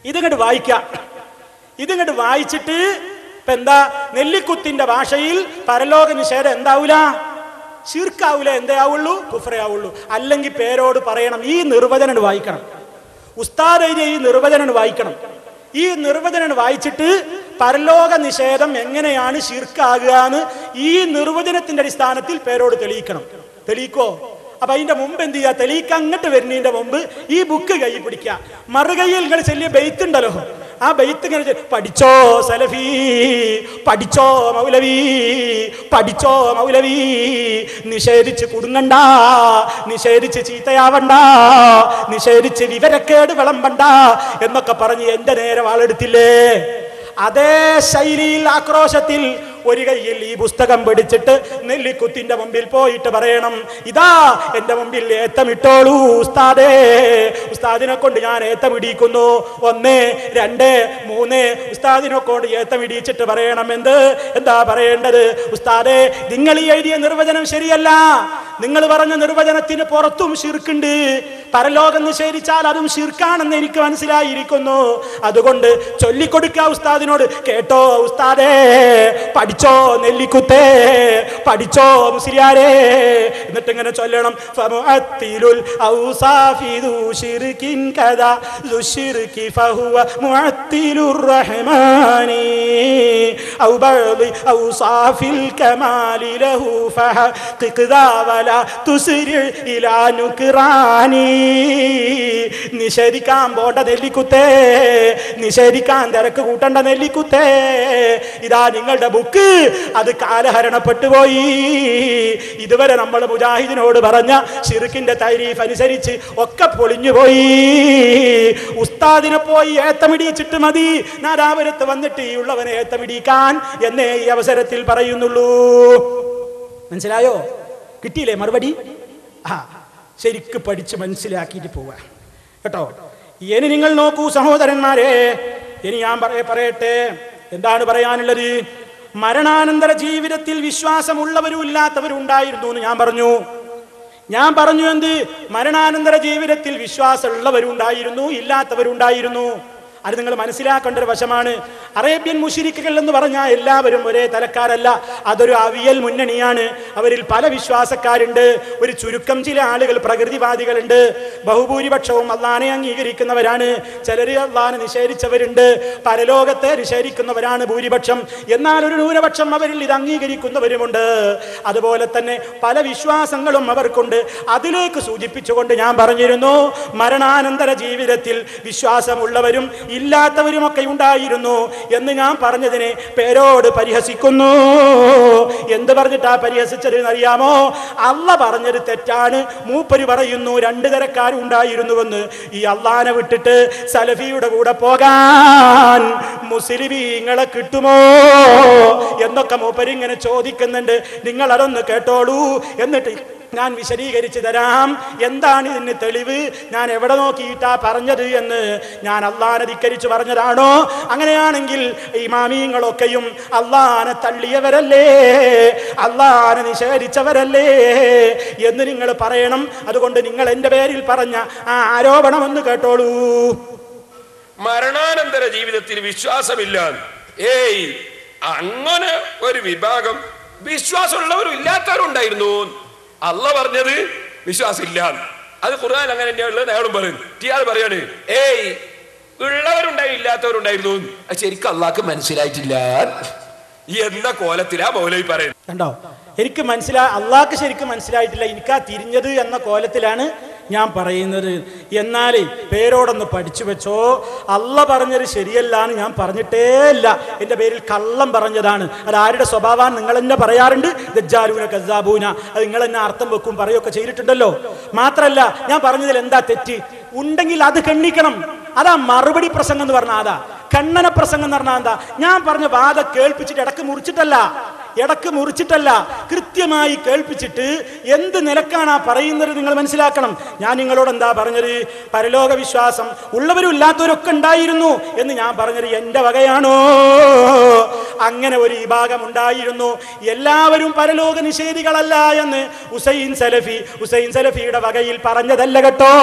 ഇതിങ്ങോട്ട് വായിക്കാം. ഇതിങ്ങോട്ട് വായിച്ചിട്ട് ഇപ്പൊ എന്താ നെല്ലിക്കുത്തിന്റെ ഭാഷയിൽ പരലോക നിഷേധം എന്താവൂല? ചീർക്കാവൂല എന്തേ ആവുള്ളൂ? കുഫറേ ആവുള്ളൂ. അല്ലെങ്കിൽ പേരോട് പറയണം ഈ നിർവചനം വായിക്കണം. ഉസ്താദ് ഈ നിർവചനം വായിക്കണം. ഈ നിർവചനം വായിച്ചിട്ട് പരലോക നിഷേധം എങ്ങനെയാണ് ശീർക്കാകുക എന്ന് ഈ നിർവചനത്തിന്റെ അടിസ്ഥാനത്തിൽ പേരോട് തെളിയിക്കണം. തെളിയിക്കോ? അപ്പൊ അതിന്റെ മുമ്പ് എന്ത് ചെയ്യുക തെളിയിക്കാൻ അങ്ങോട്ട് വരുന്നതിന്റെ മുമ്പ് ഈ ബുക്ക് കൈ പിടിക്കുക. മറുകൈയിൽ നിങ്ങൾ ചെല്ലിയ ബെയ്ത്ത് ഉണ്ടല്ലോ. ആ ബെയ്ത്ത് ഇങ്ങനെ പഠിച്ചോ സലഫി? പഠിച്ചോ മൗലവി? പഠിച്ചോ മൗലവി? നിഷേധിച്ച് കുടുങ്ങണ്ട. നിഷേധിച്ച് ചീത്തയാവണ്ട. നിഷേധിച്ച് വിവരക്കേട് വിളമ്പണ്ട എന്നൊക്കെ പറഞ്ഞ് എന്റെ നേരെ വാളെടുത്തില്ലേ? അതേ ശൈലിയിൽ ആക്രോശത്തിൽ ഒരു കയ്യിൽ ഈ പുസ്തകം പിടിച്ചിട്ട് നെല്ലിക്കുത്തിന്റെ മുമ്പിൽ പോയിട്ട് പറയണം ഇതാ എന്റെ മുമ്പിൽ ഏത്തമിട്ടോളൂ ഉസ്താദേ. ഉസ്താദിനെ കൊണ്ട് ഞാൻ ഏത്തമിടിക്കുന്നു. ഒന്ന് രണ്ട് മൂന്ന്. ഉസ്താദിനെ കൊണ്ട് ഏത്തമിടിച്ചിട്ട് പറയണം എന്ത്? എന്താ പറയേണ്ടത്? ഉസ്താദേ നിങ്ങൾ ഈ എഴുതിയ നിർവചനം ശരിയല്ല. നിങ്ങൾ പറഞ്ഞ നിർവചനത്തിന് പുറത്തും ശിർക്കുണ്ട്. പരലോകം നിഷേധിച്ചാൽ അതും ശിർക്കാണെന്ന് എനിക്ക് മനസ്സിലായിരിക്കുന്നു. അതുകൊണ്ട് ചൊല്ലിക്കൊടുക്കുക ഉസ്താദിനോട് കേട്ടോ ഉസ്താദേ പഠിച്ചോ നെല്ലിക്കുത്തേ പഠിച്ചോ മുസ്ലിയാരേ എന്നിട്ട് ഇങ്ങനെ ചൊല്ലണം ഫഹുവ ഔസാഫിൽ കമാലി ലഹു ഇലാ നിഷേധിക്കാൻ പോണ്ട നെല്ലിക്കുത്തേ നിഷേധിക്കാൻ തിരക്ക് കൂട്ടണ്ട നെല്ലിക്കുത്തേ. ഇതാ നിങ്ങളുടെ ബുക്ക്. അത് കാലഹരണപ്പെട്ടുപോയി. ഇതുവരെ നമ്മൾ മുജാഹിദിനോട് പറഞ്ഞ ഷിർക്കിന്റെ തൈരീഫ് അനുസരിച്ച് ഒക്കെ പൊളിഞ്ഞുപോയി. ഉസ്താദിനെ പോയി ഏത്തമിടിച്ചിട്ട് മതി. നാരാപുരത്ത് വന്നിട്ട് ഈ ഉള്ളവനെ ഏത്തമിടിക്കാൻ എന്നേ ഈ അവസരത്തിൽ പറയുന്നുള്ളൂ. മനസ്സിലായോ? കിട്ടിയില്ലേ മറുപടി? ആ ശരിക്ക് പഠിച്ച് മനസ്സിലാക്കിയിട്ട് പോവാ. കേട്ടോ? ഇനി നിങ്ങൾ നോക്കൂ സഹോദരന്മാരെ. ഇനി ഞാൻ പറയ പറയട്ടെ. എന്താണ് പറയാനുള്ളത്? മരണാനന്തര ജീവിതത്തിൽ വിശ്വാസമുള്ളവരും ഇല്ലാത്തവരും ഉണ്ടായിരുന്നു എന്ന് ഞാൻ പറഞ്ഞു. ഞാൻ പറഞ്ഞു എന്ത്? മരണാനന്തര ജീവിതത്തിൽ വിശ്വാസമുള്ളവരുണ്ടായിരുന്നു ഇല്ലാത്തവരുണ്ടായിരുന്നു. അത് നിങ്ങൾ മനസ്സിലാക്കേണ്ട ഒരു വശമാണ്. അറേബ്യൻ മുഷിരിക്കുകൾ എന്ന് പറഞ്ഞാൽ എല്ലാവരും ഒരേ തലക്കാരല്ല. അതൊരു അവിയൽ മുന്നണിയാണ്. അവരിൽ പല വിശ്വാസക്കാരുണ്ട്. ഒരു ചുരുക്കം ചില ആളുകൾ പ്രകൃതിവാദികളുണ്ട്. ബഹുഭൂരിപക്ഷവും അള്ളാനെ അംഗീകരിക്കുന്നവരാണ്. ചിലർ അള്ളാനെ നിഷേധിച്ചവരുണ്ട്. പരലോകത്തെ നിഷേധിക്കുന്നവരാണ് ഭൂരിപക്ഷം. എന്നാൽ ഒരു ന്യൂനപക്ഷം അവരിൽ ഇത് അംഗീകരിക്കുന്നവരുമുണ്ട്. അതുപോലെ തന്നെ പല വിശ്വാസങ്ങളും അവർക്കുണ്ട്. അതിലേക്ക് സൂചിപ്പിച്ചുകൊണ്ട് ഞാൻ പറഞ്ഞിരുന്നു മരണാനന്തര ജീവിതത്തിൽ വിശ്വാസമുള്ളവരും ഇല്ലാത്തവരുമൊക്കെ ഉണ്ടായിരുന്നു എന്ന് ഞാൻ പറഞ്ഞതിനെ പേരോട് പരിഹസിക്കുന്നു. എന്ത് പറഞ്ഞിട്ടാ പരിഹസിച്ചത് അറിയാമോ അല്ല പറഞ്ഞത് തെറ്റാണ്. മൂപ്പര് പറയുന്നു രണ്ട് തരക്കാരും ഉണ്ടായിരുന്നുവെന്ന്. ഈ അള്ളാനെ വിട്ടിട്ട് സലഫിയുടെ കൂടെ പോകാൻ മുസ്ലിമീങ്ങളെ കിട്ടുമോ? എന്നൊക്കെ മൂപ്പരിങ്ങനെ ചോദിക്കുന്നുണ്ട്. നിങ്ങൾ അതൊന്ന് കേട്ടോളൂ. എന്നിട്ട് ഞാൻ വിശദീകരിച്ചു തരാം. എന്താണ് ഇതിന് തെളിവ്? ഞാൻ എവിടെ നോക്കിയിട്ടാ പറഞ്ഞത് എന്ന് ഞാൻ അള്ളാനെ ധിക്കരിച്ചു പറഞ്ഞതാണോ? അങ്ങനെയാണെങ്കിൽ ഇമാമീങ്ങളൊക്കെയും അള്ളാനെ തള്ളിയവരല്ലേ? അള്ളാനെ നിഷേധിച്ചവരല്ലേ? എന്ന് നിങ്ങൾ പറയണം. അതുകൊണ്ട് നിങ്ങൾ എന്റെ പേരിൽ പറഞ്ഞ ആ ആരോപണം ഒന്ന് കേട്ടോളൂ. മരണാനന്തര ജീവിതത്തിൽ വിശ്വാസമില്ല. ഏയ് അങ്ങനെ ഒരു വിഭാഗം വിശ്വാസമുള്ളവരും ഇല്ലാത്തവരും ഉണ്ടായിരുന്നു അല്ല പറഞ്ഞത് വിശ്വാസമില്ല. അത് ഖുർആൻ അങ്ങനെ തന്നെയുള്ളത് അയാളും പറയും. ഇയാൾ പറയാണ് ഏയ് ഉള്ളവരുണ്ടായി ഇല്ലാത്തവരുണ്ടായിരുന്നു അത് ശരിക്കും അള്ളാക്ക് മനസ്സിലായിട്ടില്ല. എന്ന കോലത്തിലാ മൗലവി പറയുന്നത്? കണ്ടോ? എനിക്ക് മനസ്സിലാ അള്ളാക്ക് ശരിക്കും മനസ്സിലായിട്ടില്ല. എനിക്കാ തിരിഞ്ഞത് എന്ന കോലത്തിലാണ് ഞാൻ പറയുന്നത്? എന്നാൽ പേരോടൊന്ന് പഠിച്ചു വെച്ചോ. അല്ല പറഞ്ഞത് ശരിയല്ല എന്ന് ഞാൻ പറഞ്ഞിട്ടേ ഇല്ല. എന്റെ പേരിൽ കള്ളം പറഞ്ഞതാണ്. അത് ആരുടെ സ്വഭാവമാണ് നിങ്ങൾ തന്നെ പറയാറുണ്ട്. ദജ്ജാലൂന കസാബൂന അത് നിങ്ങൾ തന്നെ അർത്ഥം വെക്കും പറയുകയൊക്കെ ചെയ്തിട്ടുണ്ടല്ലോ. മാത്രമല്ല ഞാൻ പറഞ്ഞതിൽ എന്താ തെറ്റ്? ഉണ്ടെങ്കിൽ അത് കണ്ണിക്കണം അതാ മറുപടി പ്രസംഗം എന്ന് പറഞ്ഞാൽ അതാ. കണ്ണന പ്രസംഗം എന്ന് പറഞ്ഞാൽ എന്താ? ഞാൻ പറഞ്ഞ വാദം കേൾപ്പിച്ചിട്ട് ഇടയ്ക്ക് മുറിച്ചിട്ടല്ല. ഇടയ്ക്ക് മുറിച്ചിട്ടല്ല കൃത്യമായി കേൾപ്പിച്ചിട്ട് എന്ത് നിലക്കാണ് ആ പറയുന്നത് നിങ്ങൾ മനസ്സിലാക്കണം. ഞാൻ നിങ്ങളോട് എന്താ പറഞ്ഞത്? പരലോക വിശ്വാസം ഉള്ളവരും ഇല്ലാത്തവരൊക്കെ ഉണ്ടായിരുന്നു എന്ന് ഞാൻ പറഞ്ഞത് എന്റെ വകയാണോ? അങ്ങനെ ഒരു വിഭാഗം ഉണ്ടായിരുന്നു. എല്ലാവരും പരലോക നിഷേധികളല്ല എന്ന് ഹുസൈൻ സലഫി ഹുസൈൻ സലഫിയുടെ വകയിൽ പറഞ്ഞതല്ല കേട്ടോ.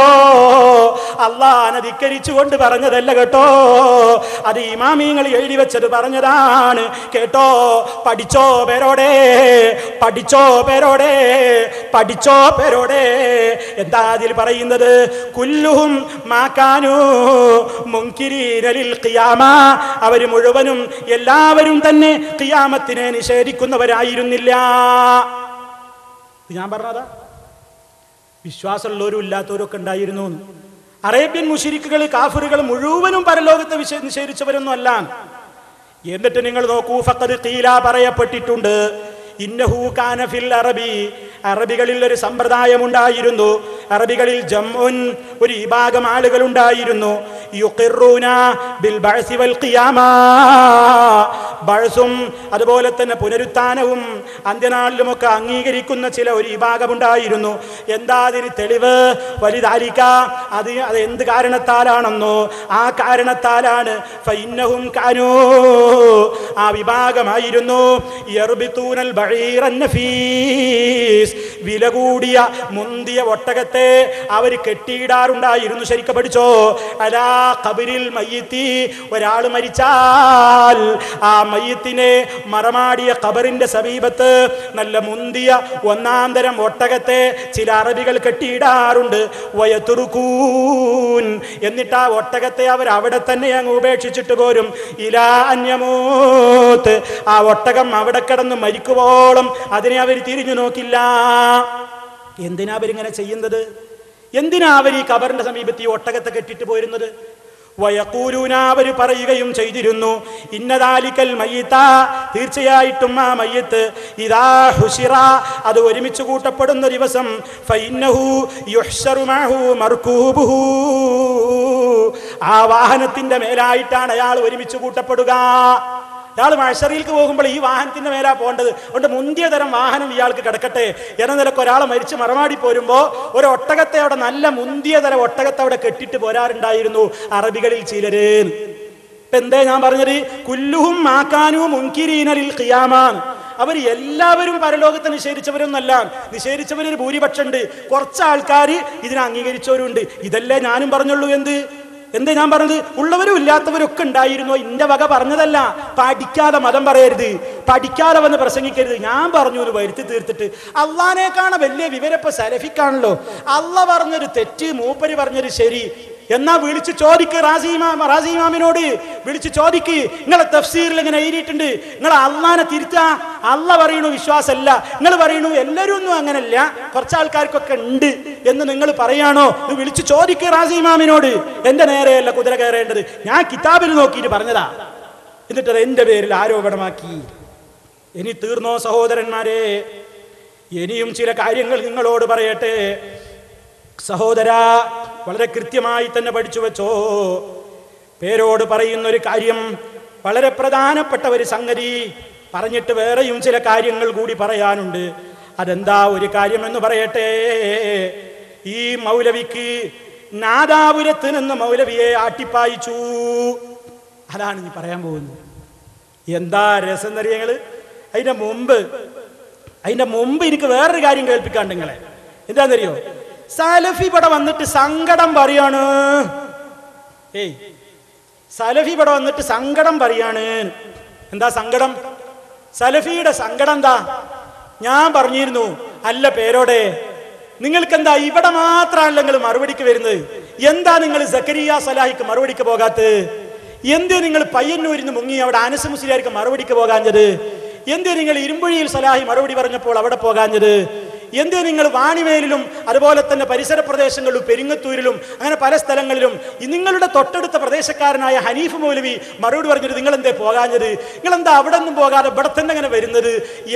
അള്ളാനെ ധിക്കരിച്ചുകൊണ്ട് പറഞ്ഞതല്ല കേട്ടോ. അത് ഇമാമിങ്ങൾ എഴുതി വെച്ചത് പറഞ്ഞതാണ്. കേട്ടോ പഠിച്ചോ? പേരോടെ പഠിച്ചോ പേരോടെ പഠിച്ചോ പേരോടെ എന്താ അതിൽ പറയുന്നത്? കുല്ലുഹും മാക്കാനു മുങ്കിരീരലിൽ ഖിയാമ. അവർ മുഴുവനും എല്ലാവരും തന്നെ ഖിയാമത്തിനെ നിഷേധിക്കുന്നവരായിരുന്നില്ല. ഞാൻ പറഞ്ഞതാ. വിശ്വാസമുള്ളവരും ഇല്ലാത്തവരും ഒക്കെ ഉണ്ടായിരുന്നു അറേബ്യൻ മുഷിരിക്കുകൾ കാഫറുകൾ മുഴുവനും പരലോകത്തെ നിഷേധിച്ചവരൊന്നും അല്ല. എന്നിട്ട് നിങ്ങൾ നോക്കൂ ഫക്കത് കീല പറയപ്പെട്ടിട്ടുണ്ട്. ഇന്നഹു കാനഫിൽ അറബി അറബികളിൽ ഒരു സമ്പ്രദായം ഉണ്ടായിരുന്നു അറബികളിൽ ജംഉൻ ഒരു വിഭാഗം ആളുകൾ ഉണ്ടായിരുന്നു ബഴസും അതുപോലെ തന്നെ പുനരുത്ഥാനവും അന്ത്യനാളിലുമൊക്കെ അംഗീകരിക്കുന്ന ചില ഒരു വിഭാഗം ഉണ്ടായിരുന്നു എന്താ അതിന് തെളിവ്? വലുതാലിക്ക അത് അത് എന്ത് കാരണത്താലാണെന്നോ? ആ കാരണത്താലാണ് ഫൈന്നഹും കാനോ. ആ വിഭാഗമായിരുന്നു. യർബിത്തൂനൽ നഫീസ് വില കൂടിയ മുന്തിയ ഒട്ടകത്തെ അവർ കെട്ടിയിടാറുണ്ടായിരുന്നു. ശരിക്കും പഠിച്ചോ? അലാ കബരിൽ മയ്യത്തി. ഒരാൾ മരിച്ചാൽ ആ മയ്യത്തിനെ മറമാടിയ കബറിന്റെ സമീപത്ത് നല്ല മുന്തിയ ഒന്നാം തരം ഒട്ടകത്തെ ചില അറബികൾ കെട്ടിയിടാറുണ്ട്. വയത്തുറുക്കൂൻ. എന്നിട്ട് ആ ഒട്ടകത്തെ അവർ അവിടെ തന്നെ അങ്ങ് ഉപേക്ഷിച്ചിട്ട് പോരും. ഇലാ അന്യമൂത്ത്. ആ ഒട്ടകം അവിടെ കിടന്ന് മരിക്കുവോളം അതിനെ അവർ തിരിഞ്ഞു നോക്കില്ല. എന്തിനാ അവരിങ്ങനെ ചെയ്യുന്നത്? എന്തിനാ അവർ ഈ കബറിന്റെ സമീപത്ത് ഈ ഒട്ടകത്തെ കെട്ടിട്ട് പോയിരുന്നത്? വയക്കൂലൂന അവർ പറയുകയും ചെയ്തിരുന്നു ഇന്നതാലിക്കൽ മയ്യത്ത തീർച്ചയായിട്ടും ആ മയ്യത്ത് ഇതാ ഹുഷിറ. അത് ഒരുമിച്ച് കൂട്ടപ്പെടുന്ന ദിവസം ആ വാഹനത്തിന്റെ മേലായിട്ടാണ് അയാൾ ഒരുമിച്ച് കൂട്ടപ്പെടുക. ഇയാൾ മഴശറിയിലേക്ക് പോകുമ്പോൾ ഈ വാഹനത്തിന്റെ മേലാ പോകേണ്ടത്. അതുകൊണ്ട് മുന്തിയ തരം വാഹനം ഇയാൾക്ക് കിടക്കട്ടെ. എന്ന നിലയ്ക്ക് ഒരാൾ മരിച്ച് മറമാടി പോരുമ്പോൾ ഒരു ഒട്ടകത്തെ അവിടെ നല്ല മുന്തിയ തരം ഒട്ടകത്തെ അവിടെ കെട്ടിട്ട് പോരാറുണ്ടായിരുന്നു. അറബികളിൽ ചിലര്. ഇപ്പൊ എന്തേ ഞാൻ പറഞ്ഞത്? കുല്ലുഹും മാക്കാനും മുൻകിരീനലിൽ ഖിയാമാൻ. അവർ എല്ലാവരും പരലോകത്തെ നിഷേധിച്ചവരൊന്നല്ല. നിഷേധിച്ചവരൊരു ഭൂരിപക്ഷം ഉണ്ട് കുറച്ച് ആൾക്കാർ ഇതിനെ അംഗീകരിച്ചവരുണ്ട്. ഇതല്ലേ ഞാനും പറഞ്ഞുള്ളൂ എന്ത്? എന്തേ ഞാൻ പറഞ്ഞത്? ഉള്ളവരും ഇല്ലാത്തവരും ഒക്കെ ഉണ്ടായിരുന്നു? ഇന്റെ വക പറഞ്ഞതല്ല. പഠിക്കാതെ മതം പറയരുത്. പഠിക്കാതെ വന്ന് പ്രസംഗിക്കരുത്. ഞാൻ പറഞ്ഞു എന്ന് വരുത്തി തീർത്തിട്ട്. അള്ളാനേക്കാണ് വലിയ വിവരപ്പ സലഫിക്കാണല്ലോ. അള്ള പറഞ്ഞൊരു തെറ്റ് മൂപ്പര് പറഞ്ഞൊരു ശരി. എന്നാ വിളിച്ച് ചോദിക്ക് റാസിമാം റാസിമാമിനോട്? വിളിച്ച് ചോദിക്ക് നിങ്ങളെ തഫ്സീറിൽ ഇങ്ങനെ എഴുതിയിട്ടുണ്ട്. നിങ്ങൾ അള്ളാനെ തിരുത്താ. അള്ള പറയണു വിശ്വാസമല്ല. നിങ്ങൾ പറയണു എല്ലാവരും ഒന്നും അങ്ങനല്ല. കുറച്ച് ആൾക്കാർക്കൊക്കെ ഉണ്ട് എന്ന് നിങ്ങൾ പറയാണോ? ഇത് വിളിച്ച് ചോദിക്ക് റാസിമാമിനോട്. എന്റെ നേരെയല്ല കുതിര കയറേണ്ടത്. ഞാൻ കിതാബിൽ നോക്കിയിട്ട് പറഞ്ഞതാ. എന്നിട്ട് അത് എന്റെ പേരിൽ ആരോപണമാക്കി. ഇനി തീർന്നോ സഹോദരന്മാരെ. ഇനിയും ചില കാര്യങ്ങൾ നിങ്ങളോട് പറയട്ടെ. സഹോദര വളരെ കൃത്യമായി തന്നെ പഠിച്ചു വെച്ചോ. പേരോട് പറയുന്ന ഒരു കാര്യം വളരെ പ്രധാനപ്പെട്ട ഒരു സംഗതി പറഞ്ഞിട്ട് വേറെയും ചില കാര്യങ്ങൾ കൂടി പറയാനുണ്ട്. അതെന്താ ഒരു കാര്യമെന്ന് പറയട്ടെ. ഈ മൗലവിക്ക് നാദാപുരത്ത് നിന്ന് മൗലവിയെ ആട്ടിപ്പായിച്ചു. അതാണ് ഇനി പറയാൻ പോകുന്നത്. എന്താ രസം എന്നറിയങ്ങൾ അതിന്റെ മുമ്പ് അതിന്റെ മുമ്പ് എനിക്ക് വേറൊരു കാര്യം കേൾപ്പിക്കാണ്ട് നിങ്ങളെ. എന്താണെന്നറിയോ സലഫി ഇവിടെ വന്നിട്ട് സങ്കടം പറയാണ്. ഏയ് സലഫി ഇവിടെ വന്നിട്ട് സങ്കടം പറയാണ്. എന്താ സങ്കടം? സലഫിയുടെ സങ്കടം എന്താ? ഞാൻ പറഞ്ഞിരുന്നു അല്ല പേരോടെ നിങ്ങൾക്ക് എന്താ ഇവിടെ മാത്രമല്ല നിങ്ങൾ മറുപടിക്ക് വരുന്നത്? എന്താ നിങ്ങൾ സക്കരിയ സലാഹിക്ക് മറുപടിക്ക് പോകാത്തത്? എന്തേ നിങ്ങൾ പയ്യന്നൂരിന്ന് മുങ്ങി അവിടെ അനസ് മുസ്ലിയാർക്ക് മറുപടിക്ക് പോകാഞ്ഞത്? എന്തേ നിങ്ങൾ ഇരുമ്പുഴിയിൽ സലാഹി മറുപടി പറഞ്ഞപ്പോൾ അവിടെ പോകാഞ്ഞത്? എന്തേ നിങ്ങൾ വാണിമേലിലും അതുപോലെ തന്നെ പരിസര പ്രദേശങ്ങളിലും പെരിങ്ങത്തൂരിലും അങ്ങനെ പല സ്ഥലങ്ങളിലും നിങ്ങളുടെ തൊട്ടടുത്ത പ്രദേശക്കാരനായ ഹനീഫ് മൗലവി മറുപടി പറഞ്ഞിട്ട് നിങ്ങൾ എന്തേ പോകാഞ്ഞത്? നിങ്ങൾ എന്താ അവിടെ നിന്നും പോകാതെ ഇവിടെ തന്നെ അങ്ങനെ വരുന്നത്?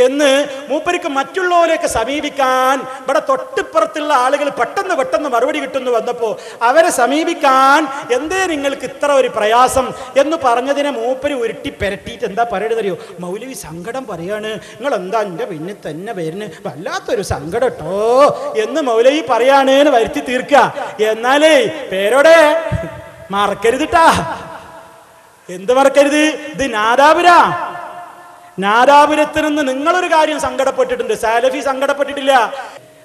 എന്ന് മൂപ്പർക്ക് മറ്റുള്ളവരെയൊക്കെ സമീപിക്കാൻ ഇവിടെ തൊട്ടിപ്പുറത്തുള്ള ആളുകൾ പെട്ടെന്ന് പെട്ടെന്ന് മറുപടി കിട്ടുന്നു വന്നപ്പോൾ അവരെ സമീപിക്കാൻ എന്തേ നിങ്ങൾക്ക് ഇത്ര ഒരു പ്രയാസം എന്ന് പറഞ്ഞതിനെ മൂപ്പര് ഉരുട്ടി പെരട്ടിയിട്ട് എന്താ പറയുന്നത് അറിയോ മൗലവി സങ്കടം പറയാണ്. നിങ്ങൾ എന്താ എന്റെ പിന്നെ തന്നെ വരുന്നത് വല്ലാത്തൊരു സങ്കടം. കേട്ടോ എന്ന് മൗലവി പറയാണേന്ന് വരുത്തി തീർക്കുക എന്നാലേ പേരോടെ മറക്കരുതിട്ടാ. എന്ത് മറക്കരുത്? ഇത് നാദാപുര. നാദാപുരത്തിൽ നിന്ന് നിങ്ങളൊരു കാര്യം സങ്കടപ്പെട്ടിട്ടുണ്ട്. സാലഫി സങ്കടപ്പെട്ടിട്ടില്ല.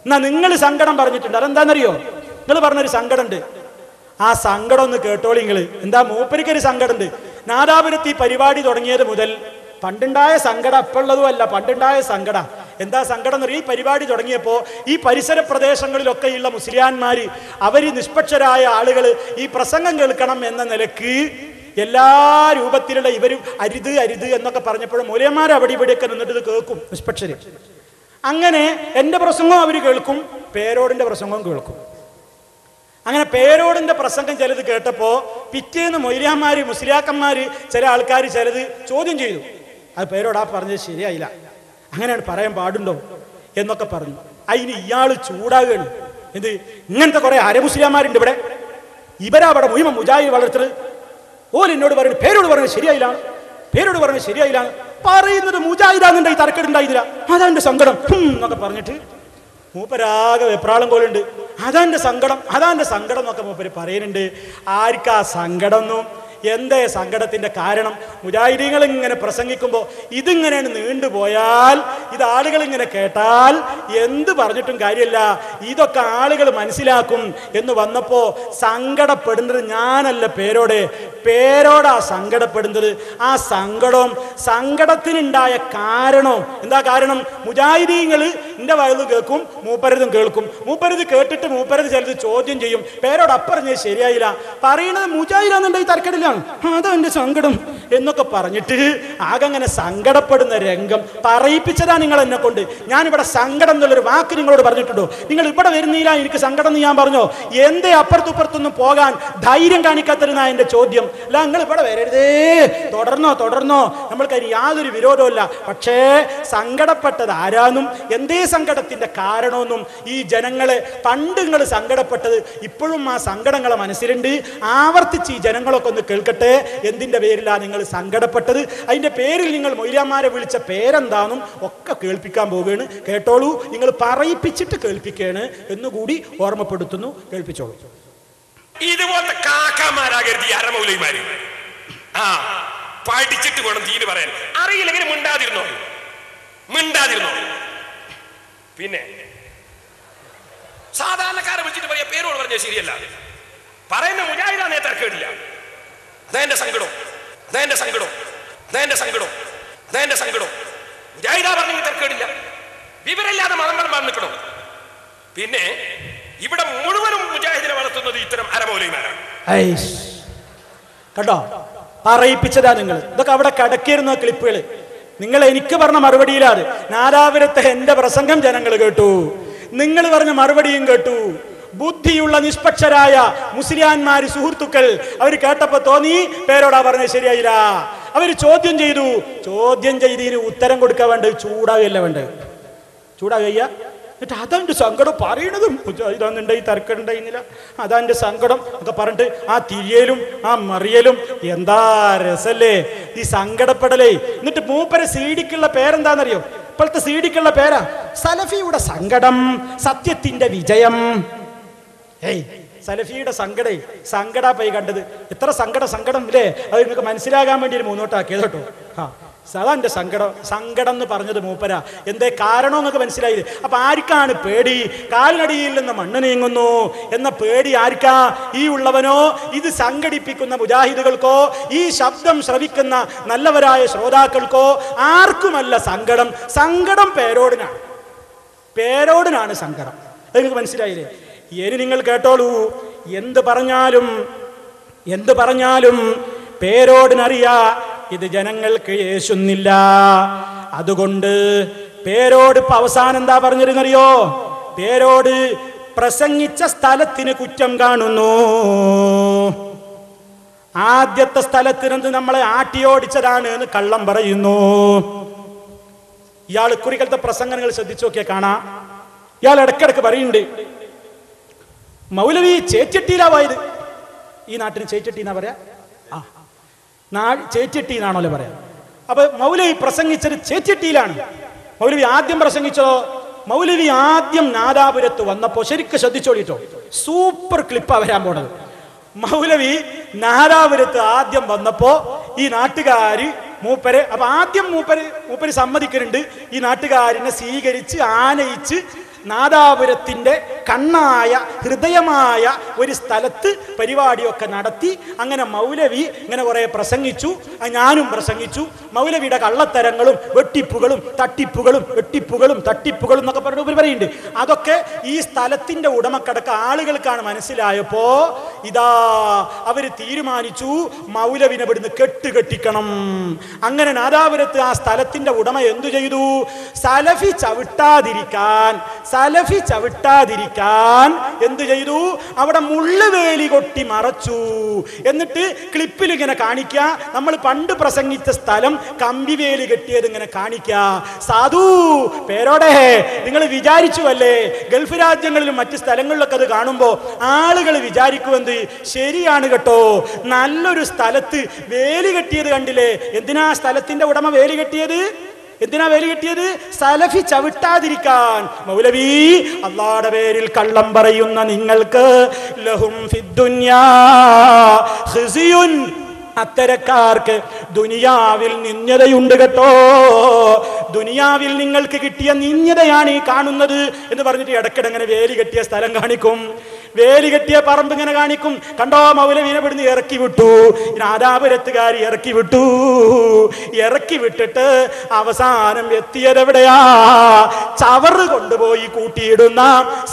എന്നാ നിങ്ങൾ സങ്കടം പറഞ്ഞിട്ടുണ്ട്. അതെന്താണെന്നറിയോ നിങ്ങൾ പറഞ്ഞൊരു സങ്കടമുണ്ട് ആ സങ്കടം ഒന്ന് കേട്ടോളി നിങ്ങൾ എന്താ മൂപ്പരിക്കൊരു സങ്കടമുണ്ട് നാദാപുരത്ത് ഈ പരിപാടി തുടങ്ങിയത് മുതൽ പണ്ടുണ്ടായ സങ്കടം അപ്പുള്ളതുമല്ല പണ്ടുണ്ടായ സങ്കട. എന്താ സങ്കടം ഈ പരിപാടി തുടങ്ങിയപ്പോൾ ഈ പരിസര പ്രദേശങ്ങളിലൊക്കെയുള്ള മുസ്ലിയാന്മാർ അവർ നിഷ്പക്ഷരായ ആളുകൾ ഈ പ്രസംഗം കേൾക്കണം എന്ന നിലയ്ക്ക് എല്ലാ രൂപത്തിലുള്ള ഇവരും അരുത് അരുത് എന്നൊക്കെ പറഞ്ഞപ്പോഴും മൂലയന്മാർ അവിടെ ഇവിടെയൊക്കെ നിന്നിട്ട് ഇത് കേൾക്കും നിഷ്പക്ഷര്. അങ്ങനെ എന്റെ പ്രസംഗവും അവർ കേൾക്കും പേരോടിന്റെ പ്രസംഗവും കേൾക്കും. അങ്ങനെ പേരോടിന്റെ പ്രസംഗം ചിലത് കേട്ടപ്പോൾ പിറ്റേന്ന് മൊയ്ലിയാന്മാർ മുസ്ലിയാക്കന്മാർ ചില ആൾക്കാർ ചിലത് ചോദ്യം ചെയ്തു. അത് പേരോടാ പറഞ്ഞത് ശരിയായില്ല. അങ്ങനെയാണ് പറയാൻ പാടുണ്ടോ എന്നൊക്കെ പറഞ്ഞു. അതിന് ഇയാൾ ചൂടാകുകയാണ് എന്ത്? ഇങ്ങനത്തെ കുറെ അരമുസ്ലിമാരുണ്ട് ഇവിടെ. ഇവരാ അവിടെ മുഹിമ മുജാഹിദ് വളർത്തത് ഓൽ എന്നോട് പറഞ്ഞു പേരോട് പറഞ്ഞത് ശരിയായില്ല. പേരോട് പറഞ്ഞത് ശരിയായില്ല. പറയുന്നത് മുജാഹിദാന്നുണ്ടായി തരക്കേടുണ്ടായില്ല അതാ എന്റെ സങ്കടം. എന്നൊക്കെ പറഞ്ഞിട്ട് മൂപ്പരാകെ വെപ്രാളം പോലുണ്ട്. അതാ എന്റെ സങ്കടം. അതാ എന്റെ സങ്കടം എന്നൊക്കെ മൂപ്പര് പറയുന്നുണ്ട് ആർക്കാ സങ്കടം എന്നും എന്തേ സങ്കടത്തിന്റെ കാരണം? മുജാഹിദീങ്ങൾ ഇങ്ങനെ പ്രസംഗിക്കുമ്പോൾ ഇതിങ്ങനെയാണ് നീണ്ടുപോയാൽ ഇത് ആളുകൾ ഇങ്ങനെ കേട്ടാൽ എന്ത് പറഞ്ഞിട്ടും കാര്യമില്ല. ഇതൊക്കെ ആളുകൾ മനസ്സിലാക്കും എന്ന് വന്നപ്പോൾ സങ്കടപ്പെടുന്നത് ഞാനല്ല പേരോടെ. പേരോടാ സങ്കടപ്പെടുന്നത്? ആ സങ്കടവും സങ്കടത്തിനുണ്ടായ കാരണവും എന്താ കാരണം? മുജാഹിദീങ്ങൾ എന്റെ വയത് കേൾക്കും മൂപ്പരതും കേൾക്കും. മൂപ്പരത് കേട്ടിട്ട് മൂപ്പരത് ചിലത് ചോദ്യം ചെയ്യും. പേരോട് അപ്പറഞ്ഞത് ശരിയായില്ല. പറയണത് ഈ തർക്കടിലാണ്. അതോ എന്റെ സങ്കടം. എന്നൊക്കെ പറഞ്ഞിട്ട് ആകെ അങ്ങനെ സങ്കടപ്പെടുന്ന രംഗം പറയിപ്പിച്ചതാ നിങ്ങൾ എന്നെ കൊണ്ട്. ഞാനിവിടെ സങ്കടം എന്നുള്ളൊരു വാക്ക് നിങ്ങളോട് പറഞ്ഞിട്ടുണ്ടോ? നിങ്ങൾ ഇവിടെ വരുന്നില്ല എനിക്ക് സങ്കടം എന്ന് ഞാൻ പറഞ്ഞോ? എന്തേ അപ്പുറത്തുപ്പുറത്തൊന്നും പോകാൻ ധൈര്യം കാണിക്കാത്തിരുന്ന എന്റെ ചോദ്യം. അല്ല നിങ്ങൾ ഇവിടെ വരരുതേ. തുടർന്നോ തുടർന്നോ. നമ്മൾക്ക് അതിന് യാതൊരു വിരോധമില്ല പക്ഷേ സങ്കടപ്പെട്ടത് ആരാന്നും എന്തേ സങ്കടത്തിന്റെ കാരണമൊന്നും ഈ ജനങ്ങളെ പണ്ട് നിങ്ങൾ സങ്കടപ്പെട്ടത് ഇപ്പോഴും ആ സങ്കടങ്ങളെ മനസ്സിലുണ്ട്. ആവർത്തിച്ച് ഈ ജനങ്ങളൊക്കെ ഒന്ന് കേൾക്കട്ടെ. എന്തിന്റെ പേരിലാണ് നിങ്ങൾ സങ്കടപ്പെട്ടത്? അതിന്റെ പേരിൽ നിങ്ങൾ മൊയ്ലാമാരെ വിളിച്ച പേരെന്താണെന്നും ഒക്കെ കേൾപ്പിക്കാൻ പോവുകയാണ്. കേട്ടോളൂ നിങ്ങൾ പറയിപ്പിച്ചിട്ട് കേൾപ്പിക്കുകയാണ് എന്നുകൂടി ഓർമ്മപ്പെടുത്തുന്നു. കേൾപ്പിച്ചോളൂ. ഇതുപോലത്തെ കാക്കാമാരാകരുത് അരമൗലിമാര്. ആ പഠിച്ചിട്ട് വേണം തീര് പറയാൻ. അറിയില്ലെങ്കിൽ മിണ്ടാതിരുന്നോ? മിണ്ടാതിരുന്നോ? പിന്നെ സാധാരണക്കാരെ വിളിച്ചിട്ട് പറയാ പേരോട് പറഞ്ഞ ശരിയല്ല. പറയുന്ന മുജാഹിദാന്നേ തർക്കമില്ല അതെന്റെ സങ്കടം. അതെന്റെ സങ്കടം. അതെന്റെ സങ്കടം. അതെന്റെ സങ്കടം. മുജാഹിദ പറഞ്ഞെങ്കിൽ തിരക്കേടില്ല വിവരമില്ലാതെ മതം നിൽക്കണം. പിന്നെ ഇവിടെ മുഴുവനും മുജാഹിദിനെ വളർത്തുന്നത് ഇത്തരം അരമൗലിമാരാണ്. കണ്ടോ? പറയിപ്പിച്ചതാ നിങ്ങൾ. ഇതൊക്കെ അവിടെ കിടക്കിയിരുന്ന ക്ലിപ്പുകൾ നിങ്ങൾ എനിക്ക് പറഞ്ഞ മറുപടിയിലാണ് നാലാപുരത്തെ എന്റെ പ്രസംഗം ജനങ്ങൾ കേട്ടു. നിങ്ങൾ പറഞ്ഞ മറുപടിയും കേട്ടു. ബുദ്ധിയുള്ള നിഷ്പക്ഷരായ മുസ്ലിയാന്മാര് സുഹൃത്തുക്കൾ അവർ കേട്ടപ്പോ തോന്നി പേരോടാ പറഞ്ഞത് ശരിയായില്ല. അവർ ചോദ്യം ചെയ്തു. ചോദ്യം ചെയ്തതിന് ഉത്തരം കൊടുക്കാൻ വേണ്ടത് ചൂടാവുകയല്ല വേണ്ടത്. ചൂടാകയ്യ എന്നിട്ട് അതാന്റെ സങ്കടം പറയണതും. ഇതാന്നുണ്ടായി തർക്കമുണ്ടായിരുന്നില്ല അതാന്റെ സങ്കടം ഒക്കെ പറഞ്ഞിട്ട് ആ തിരിയലും ആ മറിയലും എന്താ രസല്ലേ? ഈ സങ്കടപ്പെടലേ. എന്നിട്ട് മൂപ്പരെ സീഡിക്കുള്ള പേരെന്താണെന്നറിയോ ഇപ്പോഴത്തെ സീഡിക്കുള്ള പേരാ? സലഫിയുടെ സങ്കടം സത്യത്തിന്റെ വിജയം. ഏയ് സലഫിയുടെ സങ്കടേ പോയി കണ്ടത്. എത്ര സങ്കട സങ്കടം ഇല്ലേ? അത് നിങ്ങൾക്ക് മനസ്സിലാകാൻ വേണ്ടി ഒരു മൂന്നോട്ടാക്കിയത് കേട്ടോ. ആ അതാ എന്റെ സങ്കടം സങ്കടം എന്ന് പറഞ്ഞത് മൂപ്പര. എന്തേ കാരണം എന്നൊക്കെ മനസ്സിലായില്ലേ? അപ്പൊ ആർക്കാണ് പേടി? കാലിനടിയിൽ നിന്ന് മണ്ണ് നീങ്ങുന്നു എന്ന പേടി ആർക്കാ? ഈ ഉള്ളവനോ? ഇത് സംഘടിപ്പിക്കുന്ന മുജാഹിദുകൾക്കോ? ഈ ശബ്ദം ശ്രവിക്കുന്ന നല്ലവരായ ശ്രോതാക്കൾക്കോ? ആർക്കുമല്ല സങ്കടം? സങ്കടം പേരോടിനാണ്. പേരോടിനാണ് സങ്കടം. അത് നിങ്ങൾക്ക് മനസ്സിലായില്ലേ? ഇനി നിങ്ങൾ കേട്ടോളൂ. എന്ത് പറഞ്ഞാലും എന്ത് പറഞ്ഞാലും പേരോടിനറിയാ. ഇത് ജനങ്ങൾക്ക് യേശുന്നില്ല അതുകൊണ്ട് പേരോട് ഇപ്പൊ അവസാനം എന്താ പറഞ്ഞിരുന്നറിയോ? പേരോട് പ്രസംഗിച്ച സ്ഥലത്തിന് കുറ്റം കാണുന്നു. ആദ്യത്തെ സ്ഥലത്തിനെന്ത് നമ്മളെ ആട്ടിയോടിച്ചതാണ് എന്ന് കള്ളം പറയുന്നു. ഇയാൾ കുറികളത്തെ പ്രസംഗങ്ങൾ ശ്രദ്ധിച്ചു നോക്കിയാൽ കാണാം. ഇയാൾ ഇടക്കിടക്ക് പറയുന്നുണ്ട് മൗലവി ചേച്ചട്ടിയിലാവായത് ഈ നാട്ടിന് ചേച്ചട്ടി എന്നാ പറയാ? ചേച്ചിട്ടി ചേച്ചട്ടി എന്നാണല്ലോ പറയാം. അപ്പൊ മൗലവി പ്രസംഗിച്ചത് ചേച്ചിട്ടിയിലാണ് മൗലവി ആദ്യം പ്രസംഗിച്ചോ? മൗലവി ആദ്യം നാദാപുരത്ത് വന്നപ്പോ ശരിക്കും ശ്രദ്ധിച്ചോളിട്ടോ. സൂപ്പർ ക്ലിപ്പാ വരാൻ പോണത്. മൗലവി നാദാപുരത്ത് ആദ്യം വന്നപ്പോ ഈ നാട്ടുകാര് മൂപ്പര് അപ്പൊ ആദ്യം മൂപ്പര് മൂപ്പര് സമ്മതിക്കുന്നുണ്ട് ഈ നാട്ടുകാരനെ സ്വീകരിച്ച് ആനയിച്ച് നാദാപുരത്തിന്റെ കണ്ണായ ഹൃദയമായ ഒരു സ്ഥലത്ത് പരിപാടിയൊക്കെ നടത്തി. അങ്ങനെ മൗലവി ഇങ്ങനെ കുറേ പ്രസംഗിച്ചു. ഞാനും പ്രസംഗിച്ചു. മൗലവിയുടെ കള്ളത്തരങ്ങളും വെട്ടിപ്പുകളും തട്ടിപ്പുകളും വെട്ടിപ്പുകളും തട്ടിപ്പുകളും എന്നൊക്കെ പറഞ്ഞു ഇവർ പറയുന്നുണ്ട്. അതൊക്കെ ഈ സ്ഥലത്തിന്റെ ഉടമക്കടക്ക ആളുകൾക്കാണ് മനസ്സിലായപ്പോൾ ഇതാ അവർ തീരുമാനിച്ചു മൗലവിനെ ഇവിടുന്ന് കെട്ടുകെട്ടിക്കണം. അങ്ങനെ നാദാപുരത്ത് ആ സ്ഥലത്തിന്റെ ഉടമ എന്തു ചെയ്തു? സലഫി ചവിട്ടാതിരിക്കാൻ സലഫി ചവിട്ടാതിരിക്കാൻ എന്തു ചെയ്തു? അവിടെ മുള്ളുവേലി കൊട്ടി മറച്ചു. എന്നിട്ട് ക്ലിപ്പിൽ ഇങ്ങനെ കാണിക്കുക. നമ്മൾ പണ്ട് പ്രസംഗിച്ച സ്ഥലം കമ്പിവേലി കെട്ടിയത് ഇങ്ങനെ കാണിക്കുക. സാധു പേരോടെ നിങ്ങൾ വിചാരിച്ചു അല്ലേ ഗൾഫ് രാജ്യങ്ങളിലും മറ്റ് സ്ഥലങ്ങളിലൊക്കെ അത് കാണുമ്പോൾ ആളുകൾ വിചാരിക്കുമെന്ത് ശരിയാണ് കേട്ടോ. നല്ലൊരു സ്ഥലത്ത് വേലി കെട്ടിയത് കണ്ടില്ലേ? എന്തിനാ സ്ഥലത്തിന്റെ ഉടമ വേലി കെട്ടിയത്? എന്തിനാ വേലി കെട്ടിയത്? സലഫി ചവിട്ടാതിരിക്കാൻ. മൗലവി അള്ളാടെ പേരിൽ കള്ളം പറയുന്ന നിങ്ങൾക്ക് ലഹും അത്തരക്കാർക്ക് ദുനിയാവിൽ നിന്യതയുണ്ട് കേട്ടോ. ദുനിയാവിൽ നിങ്ങൾക്ക് കിട്ടിയ നിന്യതയാണ് ഈ കാണുന്നത് എന്ന് പറഞ്ഞിട്ട് ഇടയ്ക്കിടങ്ങനെ വേലി കെട്ടിയ സ്ഥലം കാണിക്കും. വേലി കെട്ടിയ പറമ്പ് ഇങ്ങനെ കാണിക്കും. കണ്ടോ മൗലവീനെ ഇവിടുന്ന് ഇറക്കി വിട്ടു. രാധാപുരത്തുകാരി ഇറക്കി വിട്ടു. ഇറക്കി വിട്ടിട്ട് അവസാനം എത്തിയത് എവിടെയാ? ചവറ് കൊണ്ടുപോയി കൂട്ടിയിടുന്ന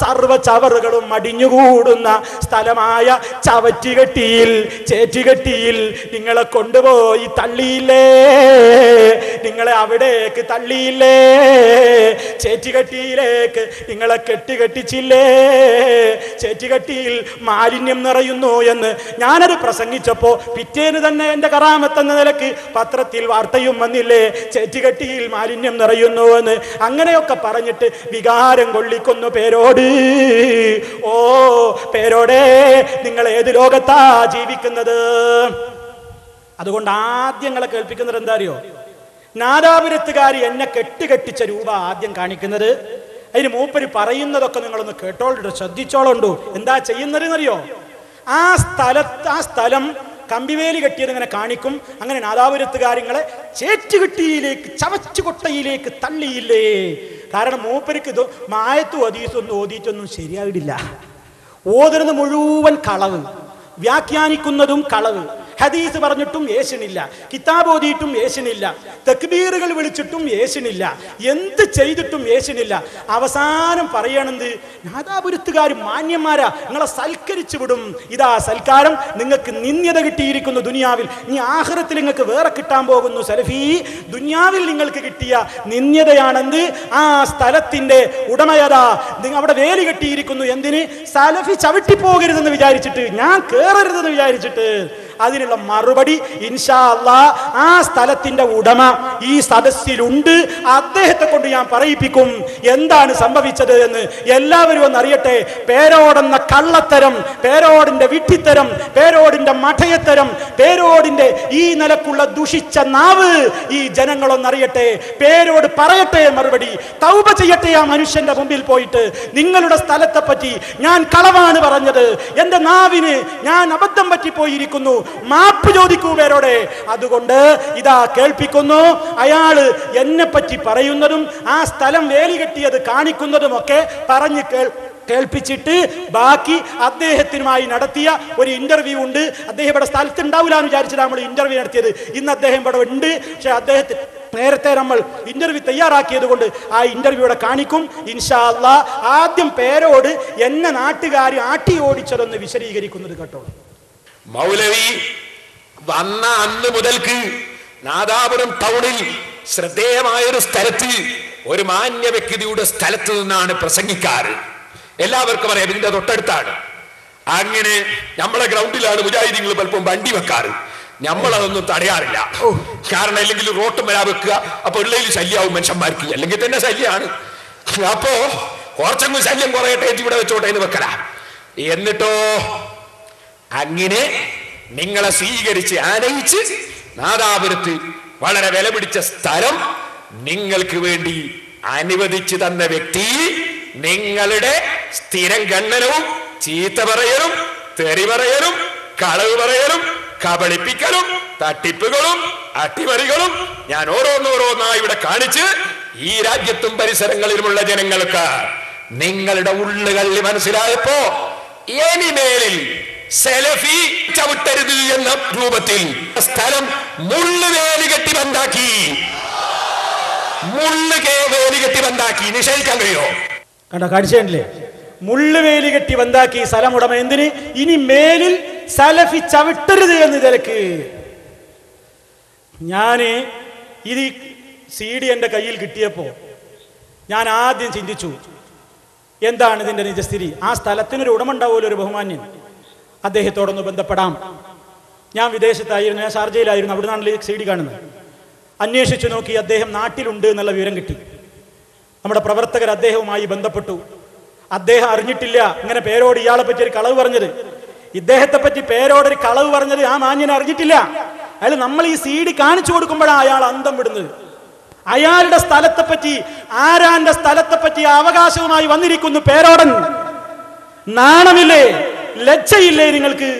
സർവ ചവറുകളും അടിഞ്ഞുകൂടുന്ന സ്ഥലമായ ചവറ്റുകെട്ടിയിൽ ചേറ്റുകെട്ടിയിൽ നിങ്ങളെ കൊണ്ടുപോയി തള്ളിയില്ലേ? നിങ്ങളെ അവിടേക്ക് തള്ളിയില്ലേ? ചേറ്റുകെട്ടിയിലേക്ക് നിങ്ങളെ കെട്ടുകെട്ടിച്ചില്ലേ? ചേറ്റുകെട്ടിയിൽ മാലിന്യം നിറയുന്നു എന്ന് ഞാനത് പ്രസംഗിച്ചപ്പോൾ പിറ്റേന്ന് തന്നെ എന്റെ കറാമത്തെന്ന നിലയ്ക്ക് പത്രത്തിൽ വാർത്തയും വന്നില്ലേ? ചേറ്റുകെട്ടിയിൽ മാലിന്യം നിറയുന്നു എന്ന്. അങ്ങനെയൊക്കെ പറഞ്ഞിട്ട് വികാരം കൊള്ളിക്കുന്നു പേരോട്. ഓ പേരോടെ നിങ്ങൾ ഏത് ലോകത്താ ജീവിക്കുന്നത്? അതുകൊണ്ട് ആദ്യങ്ങളെ കേൾപ്പിക്കുന്നത് എന്താ അറിയോ? നാദാപുരത്തുകാരി എന്നെ കെട്ടുകെട്ടിച്ച രൂപ ആദ്യം കാണിക്കുന്നത് അതിന് മൂപ്പര് പറയുന്നതൊക്കെ നിങ്ങളൊന്ന് കേട്ടോളൂ ശ്രദ്ധിച്ചോളുണ്ടു? എന്താ ചെയ്യുന്നതെന്നറിയോ? ആ സ്ഥലത്ത് ആ സ്ഥലം കമ്പിവേലി കെട്ടിയത് ഇങ്ങനെ കാണിക്കും. അങ്ങനെ നാദാപുരത്തുകാര്യങ്ങളെ ചേറ്റുകെട്ടിയിലേക്ക് ചവച്ചുകൊട്ടയിലേക്ക് തള്ളിയില്ലേ? കാരണം മൂപ്പർക്ക് ഇത് മായത്തും അതീസൊന്നും ഓതിയിട്ടൊന്നും ശരിയായിട്ടില്ല. ഓതുന്നത് മുഴുവൻ കളവ്. വ്യാഖ്യാനിക്കുന്നതും കളവ്. ഹദീസ് പറഞ്ഞിട്ടും യേശനില്ല. കിതാബ് ഓതിയിട്ടും യേശനില്ല. തക്ബീറുകൾ വിളിച്ചിട്ടും യേശനില്ല. എന്ത് ചെയ്തിട്ടും യേശനില്ല. അവസാനം പറയണത് നാദാപുരത്തുകാർ മാന്യന്മാരാ നിങ്ങളെ സൽക്കരിച്ചു വിടും. ഇതാ സൽക്കാരം നിങ്ങൾക്ക് നിന്ദ്യത കിട്ടിയിരിക്കുന്നു ദുനിയാവിൽ. ഇനി ആഹ്റത്തിൽ നിങ്ങൾക്ക് വേറെ കിട്ടാൻ പോകുന്നു സലഫി. ദുനിയാവിൽ നിങ്ങൾക്ക് കിട്ടിയ നിന്ദ്യതയാണെന്ത്? ആ സ്ഥലത്തിന്റെ ഉടമയതാ. അവിടെ വേലി കെട്ടിയിരിക്കുന്നു. എന്തിന്? സലഫി ചവിട്ടിപ്പോകരുതെന്ന് വിചാരിച്ചിട്ട് ഞാൻ കേറരുതെന്ന് വിചാരിച്ചിട്ട്. അതിനുള്ള മറുപടി ഇൻഷാ ആ സ്ഥലത്തിന്റെ ഉടമ ഈ സദസ്സിലുണ്ട്. അദ്ദേഹത്തെ കൊണ്ട് ഞാൻ പറയിപ്പിക്കും. എന്താണ് സംഭവിച്ചത് എന്ന് എല്ലാവരും ഒന്ന് അറിയട്ടെ പേരോടെന്ന കള്ളത്തരം പേരോടിന്റെ വിട്ടിത്തരം പേരോടിന്റെ മഠയത്തരം പേരോടിന്റെ ഈ നിലക്കുള്ള ദുഷിച്ച നാവ് ഈ ജനങ്ങളൊന്നറിയട്ടെ പേരോട് പറയട്ടെ മറുപടി. തൗപ ചെയ്യട്ടെ ആ മനുഷ്യന്റെ മുമ്പിൽ പോയിട്ട്. നിങ്ങളുടെ സ്ഥലത്തെ പറ്റി ഞാൻ കളവാണ് പറഞ്ഞത്. എന്റെ നാവിന് ഞാൻ അബദ്ധം പറ്റിപ്പോയിരിക്കുന്നു. മാപ്പ് ചോദിക്കൂ പേരോടെ അതുകൊണ്ട് ഇതാ കേൾപ്പിക്കുന്നു. അയാൾ എന്നെ പറ്റി പറയുന്നതും ആ സ്ഥലം വേലി കെട്ടിയത് കാണിക്കുന്നതും ഒക്കെ പറഞ്ഞു കേൾ കേൾപ്പിച്ചിട്ട് ബാക്കി അദ്ദേഹത്തിനുമായി നടത്തിയ ഒരു ഇന്റർവ്യൂ ഉണ്ട്. അദ്ദേഹം ഇവിടെ സ്ഥലത്ത് ഉണ്ടാവില്ല എന്ന് വിചാരിച്ചിട്ട് നമ്മൾ ഇന്റർവ്യൂ നടത്തിയത്. ഇന്ന് അദ്ദേഹം ഇവിടെ ഉണ്ട്. പക്ഷെ അദ്ദേഹത്തിന് നേരത്തെ നമ്മൾ ഇന്റർവ്യൂ തയ്യാറാക്കിയത് കൊണ്ട് ആ ഇന്റർവ്യൂ ഇവിടെ കാണിക്കും. ഇൻഷാ അള്ളാ ആദ്യം പേരോട് എന്നെ നാട്ടുകാർ ആട്ടി ഓടിച്ചതെന്ന് വിശദീകരിക്കുന്നത് കേട്ടോ. മൗലവി വന്ന അന്ന് മുതൽക്ക് നാദാപുരം ടൗണിൽ ശ്രദ്ധേയമായൊരു സ്ഥലത്ത് ഒരു മാന്യ വ്യക്തിയുടെ സ്ഥലത്ത് നിന്നാണ് പ്രസംഗിക്കാറ്. എല്ലാവർക്കും അറിയാം ഇതിന്റെ തൊട്ടടുത്താണ്. അങ്ങനെ നമ്മളെ ഗ്രൗണ്ടിലാണ് മുജാഹിദീങ്ങൾ പലപ്പോൾ വണ്ടി വെക്കാറ്. നമ്മളതൊന്നും തടയാറില്ല. കാരണം അല്ലെങ്കിൽ റോട്ട് വരാ വെക്കുക അപ്പൊ ഉള്ളതിൽ ശല്യാവും മനുഷ്യന്മാർക്ക്. അല്ലെങ്കിൽ തന്നെ ശല്യാണ്. അപ്പോ കുറച്ചങ്ങ് ശല്യം കുറയട്ടെ ഇവിടെ വെച്ചോട്ടെ എന്ന് വെക്കല. എന്നിട്ടോ അങ്ങനെ നിങ്ങളെ സ്വീകരിച്ച് ആനയിച്ച് നാദാപുരത്ത് വളരെ വില പിടിച്ച സ്ഥലം നിങ്ങൾക്ക് വേണ്ടി അനുവദിച്ചു തന്ന വ്യക്തി നിങ്ങളുടെ സ്ഥിരം ഖണ്ഡനവും ചീത്ത പറയലും തെറി പറയലും കളവ് പറയലും കബളിപ്പിക്കലും തട്ടിപ്പുകളും അട്ടിമറികളും ഞാൻ ഓരോന്നോരോന്നായി ഇവിടെ കാണിച്ച് ഈ രാജ്യത്തും പരിസരങ്ങളിലുമുള്ള ജനങ്ങൾക്ക് നിങ്ങളുടെ ഉള്ളുകളിൽ മനസ്സിലായപ്പോ ഇനിമേലിൽ സെലഫി ചവിട്ടരുത് എന്ന രൂപത്തിൽ സ്ഥലം മുള്ളുവേലി കെട്ടി ബന്ധാക്കി. മുള്ളു വേലി കെട്ടി ബന്ധാക്കി. നിഷേധിക്കാൻ കഴിയോ? കണ്ടോ കാണിച്ചേ മുള്ളുവേലി കെട്ടി ബന്ധാക്കി സ്ഥലം ഉടമ എന്തിന്? ഇനി മേലിൽ സലഫി ചവിട്ടരുത് എന്ന് തിരക്ക് ഞാൻ ഇത് സി ഡി എന്റെ കയ്യിൽ കിട്ടിയപ്പോ ഞാൻ ആദ്യം ചിന്തിച്ചു എന്താണ് ഇതിന്റെ നിജസ്ഥിതി? ആ സ്ഥലത്തിനൊരു ഉടമ ഉണ്ടാവുമല്ലോ ഒരു ബഹുമാന്യൻ. അദ്ദേഹത്തോടൊന്ന് ബന്ധപ്പെടാം. ഞാൻ വിദേശത്തായിരുന്നു ഞാൻ ഷാർജയിലായിരുന്നു അവിടെ നിന്നാണ് സി ഡി കാണുന്നത്. അന്വേഷിച്ചു നോക്കി അദ്ദേഹം നാട്ടിലുണ്ട് എന്നുള്ള വിവരം കിട്ടി. നമ്മുടെ പ്രവർത്തകർ അദ്ദേഹവുമായി ബന്ധപ്പെട്ടു. അദ്ദേഹം അറിഞ്ഞിട്ടില്ല ഇങ്ങനെ പേരോട് ഇയാളെ പറ്റി ഒരു കളവ് പറഞ്ഞത്. ഇദ്ദേഹത്തെ പറ്റി പേരോട് ഒരു കളവ് പറഞ്ഞത് ആ മാന്യനെ അറിഞ്ഞിട്ടില്ല. അയാൾ നമ്മൾ ഈ സി ഡി കാണിച്ചു കൊടുക്കുമ്പോഴാണ് അയാൾ അന്തം വിടുന്നത്. അയാളുടെ സ്ഥലത്തെ പറ്റി ആരാന്റെ സ്ഥലത്തെ പറ്റി അവകാശവുമായി വന്നിരിക്കുന്നു പേരോടൻ. നാണമില്ലേ? ലജ്ജയില്ലേ നിങ്ങൾക്ക്?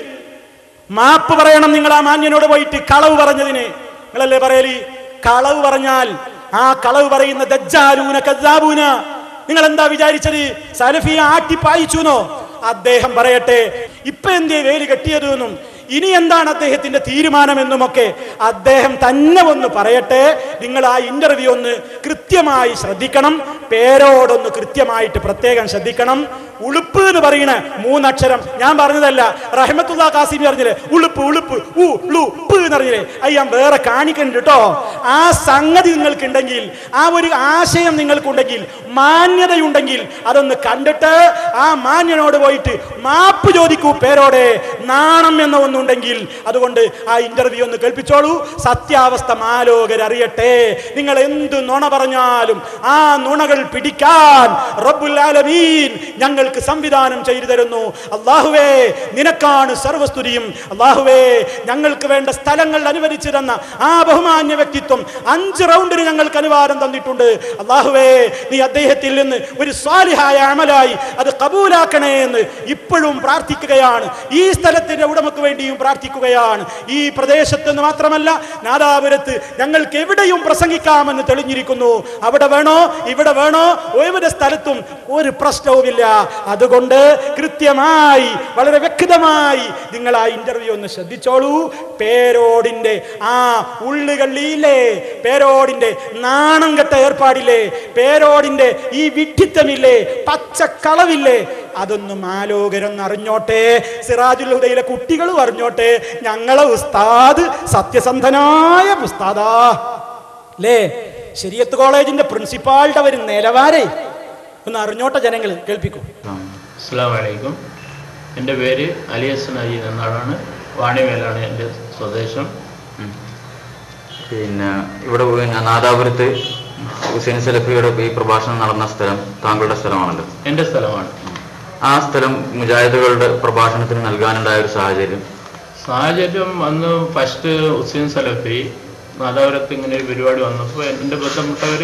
മാപ്പ് പറയണം നിങ്ങൾ ആ മാന്യനോട് പോയിട്ട് കളവ് പറഞ്ഞതിന്. നിങ്ങളല്ലേ പറയലി? കളവ് പറഞ്ഞാൽ ആ കളവ് പറയുന്ന ദജ്ജാലൂന കസാബൂന നിങ്ങൾ എന്താ വിചാരിച്ചത്? സലഫിയെ ആട്ടിപ്പായിച്ചുനോ അദ്ദേഹം പറയട്ടെ ഇപ്പൊ എന്തേ വേലി കെട്ടിയത് എന്നും ഇനി എന്താണ് അദ്ദേഹത്തിന്റെ തീരുമാനമെന്നുമൊക്കെ അദ്ദേഹം തന്നെ ഒന്ന് പറയട്ടെ. നിങ്ങൾ ആ ഇന്റർവ്യൂ ഒന്ന് കൃത്യമായി ശ്രദ്ധിക്കണം. പേരോടൊന്ന് കൃത്യമായിട്ട് പ്രത്യേകം ശ്രദ്ധിക്കണം. ഉളുപ്പ് എന്ന് പറയുന്ന മൂന്നക്ഷരം ഞാൻ പറഞ്ഞതല്ല. റഹ്മത്തുള്ള കാസിമി പറഞ്ഞില്ലേ? ഉളുപ്പ് ഉളുപ്പ് ഉളുപ്പ് എന്ന് പറഞ്ഞില്ലേ? അത് ഞാൻ വേറെ കാണിക്കണ്ട കേട്ടോ ആ സംഗതി നിങ്ങൾക്കുണ്ടെങ്കിൽ ആ ഒരു ആശയം നിങ്ങൾക്കുണ്ടെങ്കിൽ മാന്യതയുണ്ടെങ്കിൽ അതൊന്ന് കണ്ടിട്ട് ആ മാന്യനോട് പോയിട്ട് മാപ്പ് ചോദിക്കൂ പേരോടെ. നാണം എന്ന ഒന്നുണ്ടെങ്കിൽ അതുകൊണ്ട് ആ ഇന്റർവ്യൂ ഒന്ന് കേൾപ്പിച്ചോളൂ. സത്യാവസ്ഥ മാലോകരറിയട്ടെ നിങ്ങൾ എന്ത് നുണ പറഞ്ഞാലും ആ നുണകൾ പിടിക്കാൻ റബ്ബുൽ ആലമീൻ ഞങ്ങൾക്ക് സംവിധാനം ചെയ്തു തരുന്നു. അള്ളാഹുവേ നിനക്കാണ് സർവസ്തുതിയും. അള്ളാഹുവേ ഞങ്ങൾക്ക് വേണ്ട സ്ഥലങ്ങൾ അനുവദിച്ചു തന്ന ആ ബഹുമാന്യ വ്യക്തിത്വം അഞ്ച് റൗണ്ടിന് ഞങ്ങൾക്ക് അനുവാദം തന്നിട്ടുണ്ട്. അള്ളാഹുവേ നീ അദ്ദേഹത്തിൽ നിന്ന് ഒരു സ്വാലിഹായ അമലായി അത് കബൂലാക്കണേ എന്ന് ഇപ്പോഴും പ്രാർത്ഥിക്കുകയാണ്. ഈ സ്ഥലത്തിന്റെ ഉടമക്ക് വേണ്ടിയും പ്രാർത്ഥിക്കുകയാണ്. ഈ പ്രദേശത്ത് നിന്ന് മാത്രമല്ല നാദാപുരത്ത് ഞങ്ങൾക്ക് എവിടെയും പ്രസംഗിക്കാമെന്ന് തെളിഞ്ഞിരിക്കുന്നു. അവിടെ വേണോ? ഇവിടെ വേണോ? ഒരു സ്ഥലത്തും ഒരു പ്രശ്നവുമില്ല. അതുകൊണ്ട് കൃത്യമായി വളരെ വ്യക്തമായി നിങ്ങൾ ആ ഇന്റർവ്യൂ ഒന്ന് ശ്രദ്ധിച്ചോളൂ. പേരോടിന്റെ ആ ഉള്ളുകളിലേ പേരോടിന്റെ നാണം കെട്ട ഏർപ്പാടില്ലേ പേരോടിന്റെ ഈ വിഡ്ഢിത്തമില്ലേ പച്ചക്കളവില്ലേ അതൊന്നും ആലോകരൊന്ന് അറിഞ്ഞോട്ടെ സിറാജുൽ ഹുദയിലെ കുട്ടികൾ അറിഞ്ഞോട്ടെ ഞങ്ങളെ ഉസ്താദ് സത്യസന്ധനായ ഉസ്താദാ. അല്ലേ ശരിയത്ത് കോളേജിന്റെ പ്രിൻസിപ്പാളുടെ ഒരു നിലവാരെ. ഒന്ന് അറിഞ്ഞോട്ടെ ജനങ്ങൾ കേൾപ്പിക്കും. അസ്സാം വലൈക്കും എന്റെ പേര് അലി ഹസൻ അജീദ് എന്നാളാണ് വാണിമേലാണ് എന്റെ സ്വദേശം. പിന്നെ ഇവിടെ പിന്നെ നാദാപുരത്ത് ഹുസൈൻ സലഫിയുടെ ഈ പ്രഭാഷണം നടന്ന സ്ഥലം താങ്കളുടെ സ്ഥലമാണല്ലോ. എന്റെ സ്ഥലമാണ്. ആ സ്ഥലം മുജാഹിദുകളുടെ പ്രഭാഷണത്തിന് നൽകാനുണ്ടായ ഒരു സാഹചര്യം. സാഹചര്യം അന്ന് ഫസ്റ്റ് ഹുസൈൻ സലഫി നാദാപുരത്ത് ഇങ്ങനെ ഒരു പരിപാടി വന്നപ്പോൾ എന്റെ ബന്ധപ്പെട്ടവർ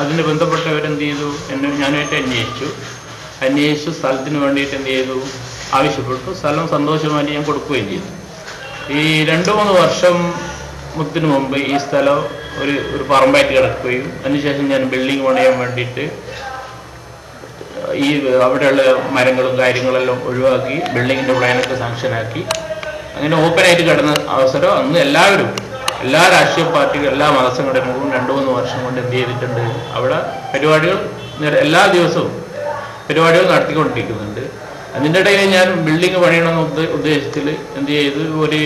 അതിന് ബന്ധപ്പെട്ടവർ എന്ത് ചെയ്തു? എന്നെ ഞാനായിട്ട് അന്വേഷിച്ചു. അന്വേഷിച്ചു സ്ഥലത്തിന് വേണ്ടിയിട്ട് എന്ത് ചെയ്തു? ആവശ്യപ്പെട്ടു. സ്ഥലം സന്തോഷമായിട്ട് ഞാൻ കൊടുക്കുകയും ചെയ്തു. ഈ രണ്ട് മൂന്ന് വർഷം മുത്തിന് മുമ്പ് ഈ സ്ഥലം ഒരു ഒരു പറമ്പായിട്ട് കിടക്കുകയും അതിനുശേഷം ഞാൻ ബിൽഡിംഗ് പണിയാൻ വേണ്ടിയിട്ട് ഈ അവിടെയുള്ള മരങ്ങളും കാര്യങ്ങളെല്ലാം ഒഴിവാക്കി ബിൽഡിങ്ങിന്റെ പ്ലാനൊക്കെ സാങ്ഷനാക്കി അങ്ങനെ ഓപ്പണായിട്ട് കിടന്ന അവസരം അന്ന് എല്ലാവരും എല്ലാ രാഷ്ട്രീയ പാർട്ടികളും എല്ലാ മതസംഘടനകളും രണ്ടു മൂന്ന് വർഷം കൊണ്ട് എന്ത് ചെയ്തിട്ടുണ്ട്? അവിടെ പരിപാടികൾ എല്ലാ ദിവസവും പരിപാടികൾ നടത്തിക്കൊണ്ടിരിക്കുന്നുണ്ട്. അതിന്റെ ഇടയിൽ ഞാൻ ബിൽഡിംഗ് പണിയണമെന്ന് ഉദ്ദേശത്തിൽ എന്ത് ചെയ്ത്? ഒരു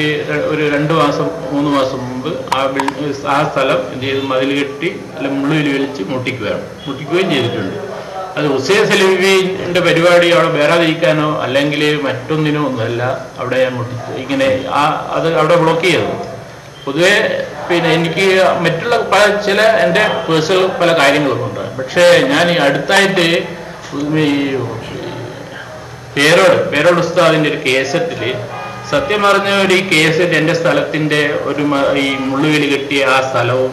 ഒരു രണ്ട് മാസം മൂന്ന് മാസം മുമ്പ് ആ ബിൽഡിംഗ് ആ സ്ഥലം എന്ത് ചെയ്ത്? മതിൽ കെട്ടി അല്ല മുള്ളുവിൽ വലിച്ച് മുട്ടിക്കുകയാണ് മുട്ടിക്കുകയും ചെയ്തിട്ടുണ്ട്. അത് ഉസൈൻ സലീമിന്റെ പരിപാടി അവിടെ വേറാതിരിക്കാനോ അല്ലെങ്കിൽ മറ്റൊന്നിനോ ഒന്നുമല്ല. അവിടെ ഇങ്ങനെ ആ അത് അവിടെ ബ്ലോക്ക് ചെയ്തു പൊതുവെ പിന്നെ എനിക്ക് മറ്റുള്ള പല ചില എന്റെ പേഴ്സണൽ പല കാര്യങ്ങളും ഉണ്ട്. പക്ഷേ ഞാൻ ഈ അടുത്തായിട്ട് ഈ പേരോട് പേരോട് ഉസ്താദിന്റെ ഒരു കേസറ്റിൽ സത്യം പറഞ്ഞ ഒരു കേസറ്റ് എന്റെ സ്ഥലത്തിന്റെ ഒരു ഈ മുള്ളുവേലി കെട്ടിയ ആ സ്ഥലവും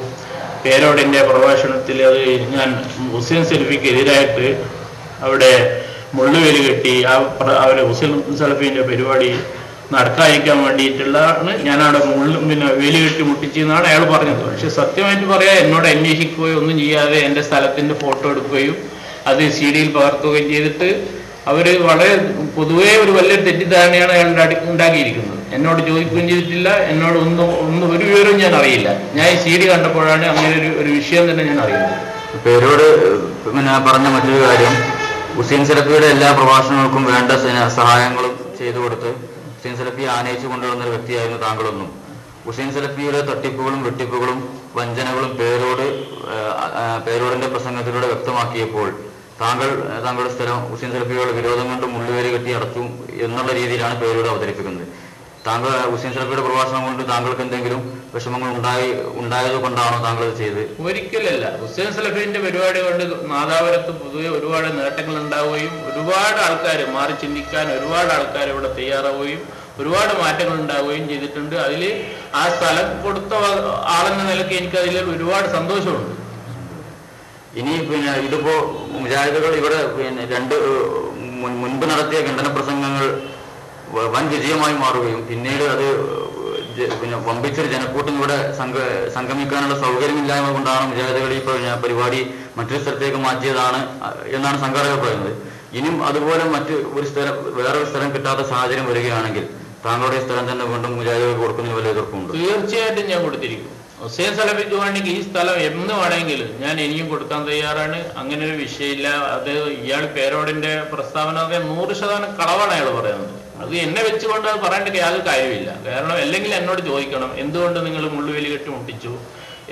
പേരോടിന്റെ പ്രഭാഷണത്തിൽ അത് ഞാൻ മുസ്ലിം സെൽഫിക്ക് എതിരായിട്ട് അവിടെ മുള്ളുവേലി കെട്ടി ആ അവരെ മുസ്ലിം സെൽഫിന്റെ പരിപാടി നടക്കാതിരിക്കാൻ വേണ്ടിയിട്ടുള്ളതാണ് ഞാൻ അവിടെ മുള്ളു പിന്നെ വേലി കെട്ടി മുട്ടിച്ചെന്നാണ് അയാൾ പറഞ്ഞത്. പക്ഷെ സത്യമായിട്ട് പറയാ എന്നോട് അന്വേഷിക്കുകയോ ഒന്നും ചെയ്യാതെ എന്റെ സ്ഥലത്തിന്റെ ഫോട്ടോ എടുക്കുകയും അത് സി ഡിയിൽ പകർത്തുകയും ചെയ്തിട്ട് അവർ വളരെ പൊതുവേ ഒരു വലിയ തെറ്റിദ്ധാരണയാണ് അയാൾ ഉണ്ടാക്കി- ഉണ്ടാക്കിയിരിക്കുന്നത്. എന്നോട് ചോദിക്കുകയും ചെയ്തിട്ടില്ല. എന്നോട് ഒന്നും ഒന്നും ഒരു വിവരവും ഞാൻ അറിയില്ല. ഞാൻ ഈ സി ഡി കണ്ടപ്പോഴാണ് അങ്ങനെ ഒരു ഒരു വിഷയം തന്നെ ഞാൻ അറിയുന്നത്. പേരോട് ഞാൻ പറഞ്ഞ മറ്റൊരു കാര്യം ഹുസൈൻ സലഫിയുടെ എല്ലാ പ്രഭാഷണങ്ങൾക്കും വേണ്ട സഹായങ്ങളും ചെയ്തു കൊടുത്ത് ഹുസൈൻ സലഫി ആനയിച്ചു കൊണ്ടുവന്ന ഒരു വ്യക്തിയായിരുന്നു താങ്കളൊന്നും. ഹുസൈൻ സലഫിയുടെ തട്ടിപ്പുകളും വെട്ടിപ്പുകളും വഞ്ചനകളും പേരോട് പേരോടിന്റെ പ്രസംഗത്തിലൂടെ വ്യക്തമാക്കിയപ്പോൾ താങ്കൾ താങ്കളുടെ സ്ഥലം ഹുസൈൻ സലഫിയുടെ വിരോധം കൊണ്ട് മുള്ളുവേരി കെട്ടി അടച്ചു എന്നുള്ള രീതിയിലാണ് പേരോട് അവതരിപ്പിക്കുന്നത്. താങ്കൾ ഹുസൈൻ സലഫിയുടെ പ്രഭാഷണം കൊണ്ട് താങ്കൾക്ക് എന്തെങ്കിലും വിഷമങ്ങൾ ഉണ്ടായി ഉണ്ടായത് കൊണ്ടാണോ താങ്കൾ ഇത് ചെയ്ത് ഒരിക്കലല്ല. ഹുസൈൻ സലഫിന്റെ പരിപാടി കൊണ്ട് നാദാപുരത്ത് പൊതുവെ ഒരുപാട് നേട്ടങ്ങൾ ഉണ്ടാവുകയും ഒരുപാട് ആൾക്കാർ മാറി ചിന്തിക്കാൻ ഒരുപാട് ആൾക്കാർ ഇവിടെ തയ്യാറാവുകയും ഒരുപാട് മാറ്റങ്ങൾ ഉണ്ടാവുകയും ചെയ്തിട്ടുണ്ട്. അതിൽ ആ സ്ഥലം കൊടുത്ത ആളെന്ന നിലയ്ക്ക് എനിക്ക് അതിൽ ഒരുപാട് സന്തോഷമുണ്ട്. ഇനി പിന്നെ ഇതിപ്പോ മുജാഹിദുകൾ ഇവിടെ പിന്നെ രണ്ട് മുൻപ് നടത്തിയ ഖണ്ഡന പ്രസംഗങ്ങൾ വൻ വിജയമായി മാറുകയും പിന്നീട് അത് പിന്നെ വമ്പിച്ചൊരു ജനക്കൂട്ടം ഇവിടെ സംഘ സംഗമിക്കാനുള്ള സൗകര്യമില്ലായ്മ കൊണ്ടാണ് വിജയതകൾ ഈ പറഞ്ഞ പരിപാടി മറ്റൊരു സ്ഥലത്തേക്ക് മാറ്റിയതാണ് എന്നാണ് സംഘാടകർ പറയുന്നത്. ഇനിയും അതുപോലെ മറ്റു ഒരു സ്ഥലം വേറൊരു സ്ഥലം കിട്ടാത്ത സാഹചര്യം വരികയാണെങ്കിൽ താങ്കളുടെ സ്ഥലം തന്നെ വീണ്ടും മുജാഹിദുകൾക്ക് കൊടുക്കുന്നതിന് വലിയ എതിർപ്പുണ്ട് തീർച്ചയായിട്ടും ഞാൻ കൊടുത്തിരിക്കും. ഹുസൈൻ സലഫിക്ക് വേണമെങ്കിൽ ഈ സ്ഥലം എന്ന് വേണമെങ്കിലും ഞാൻ ഇനിയും കൊടുക്കാൻ തയ്യാറാണ്. അങ്ങനെ ഒരു വിഷയമില്ല. അത് ഇയാൾ പേരോടിന്റെ പ്രസ്താവന നൂറ് ശതമാനം കളവാണ് അയാൾ പറയുന്നത്. അത് എന്നെ വെച്ചുകൊണ്ട് അത് പറയേണ്ട യാതൊരു കാര്യമില്ല കാരണം അല്ലെങ്കിൽ എന്നോട് ചോദിക്കണം എന്തുകൊണ്ട് നിങ്ങൾ മുള്ളുവേലി കെട്ടി മുട്ടിച്ചു?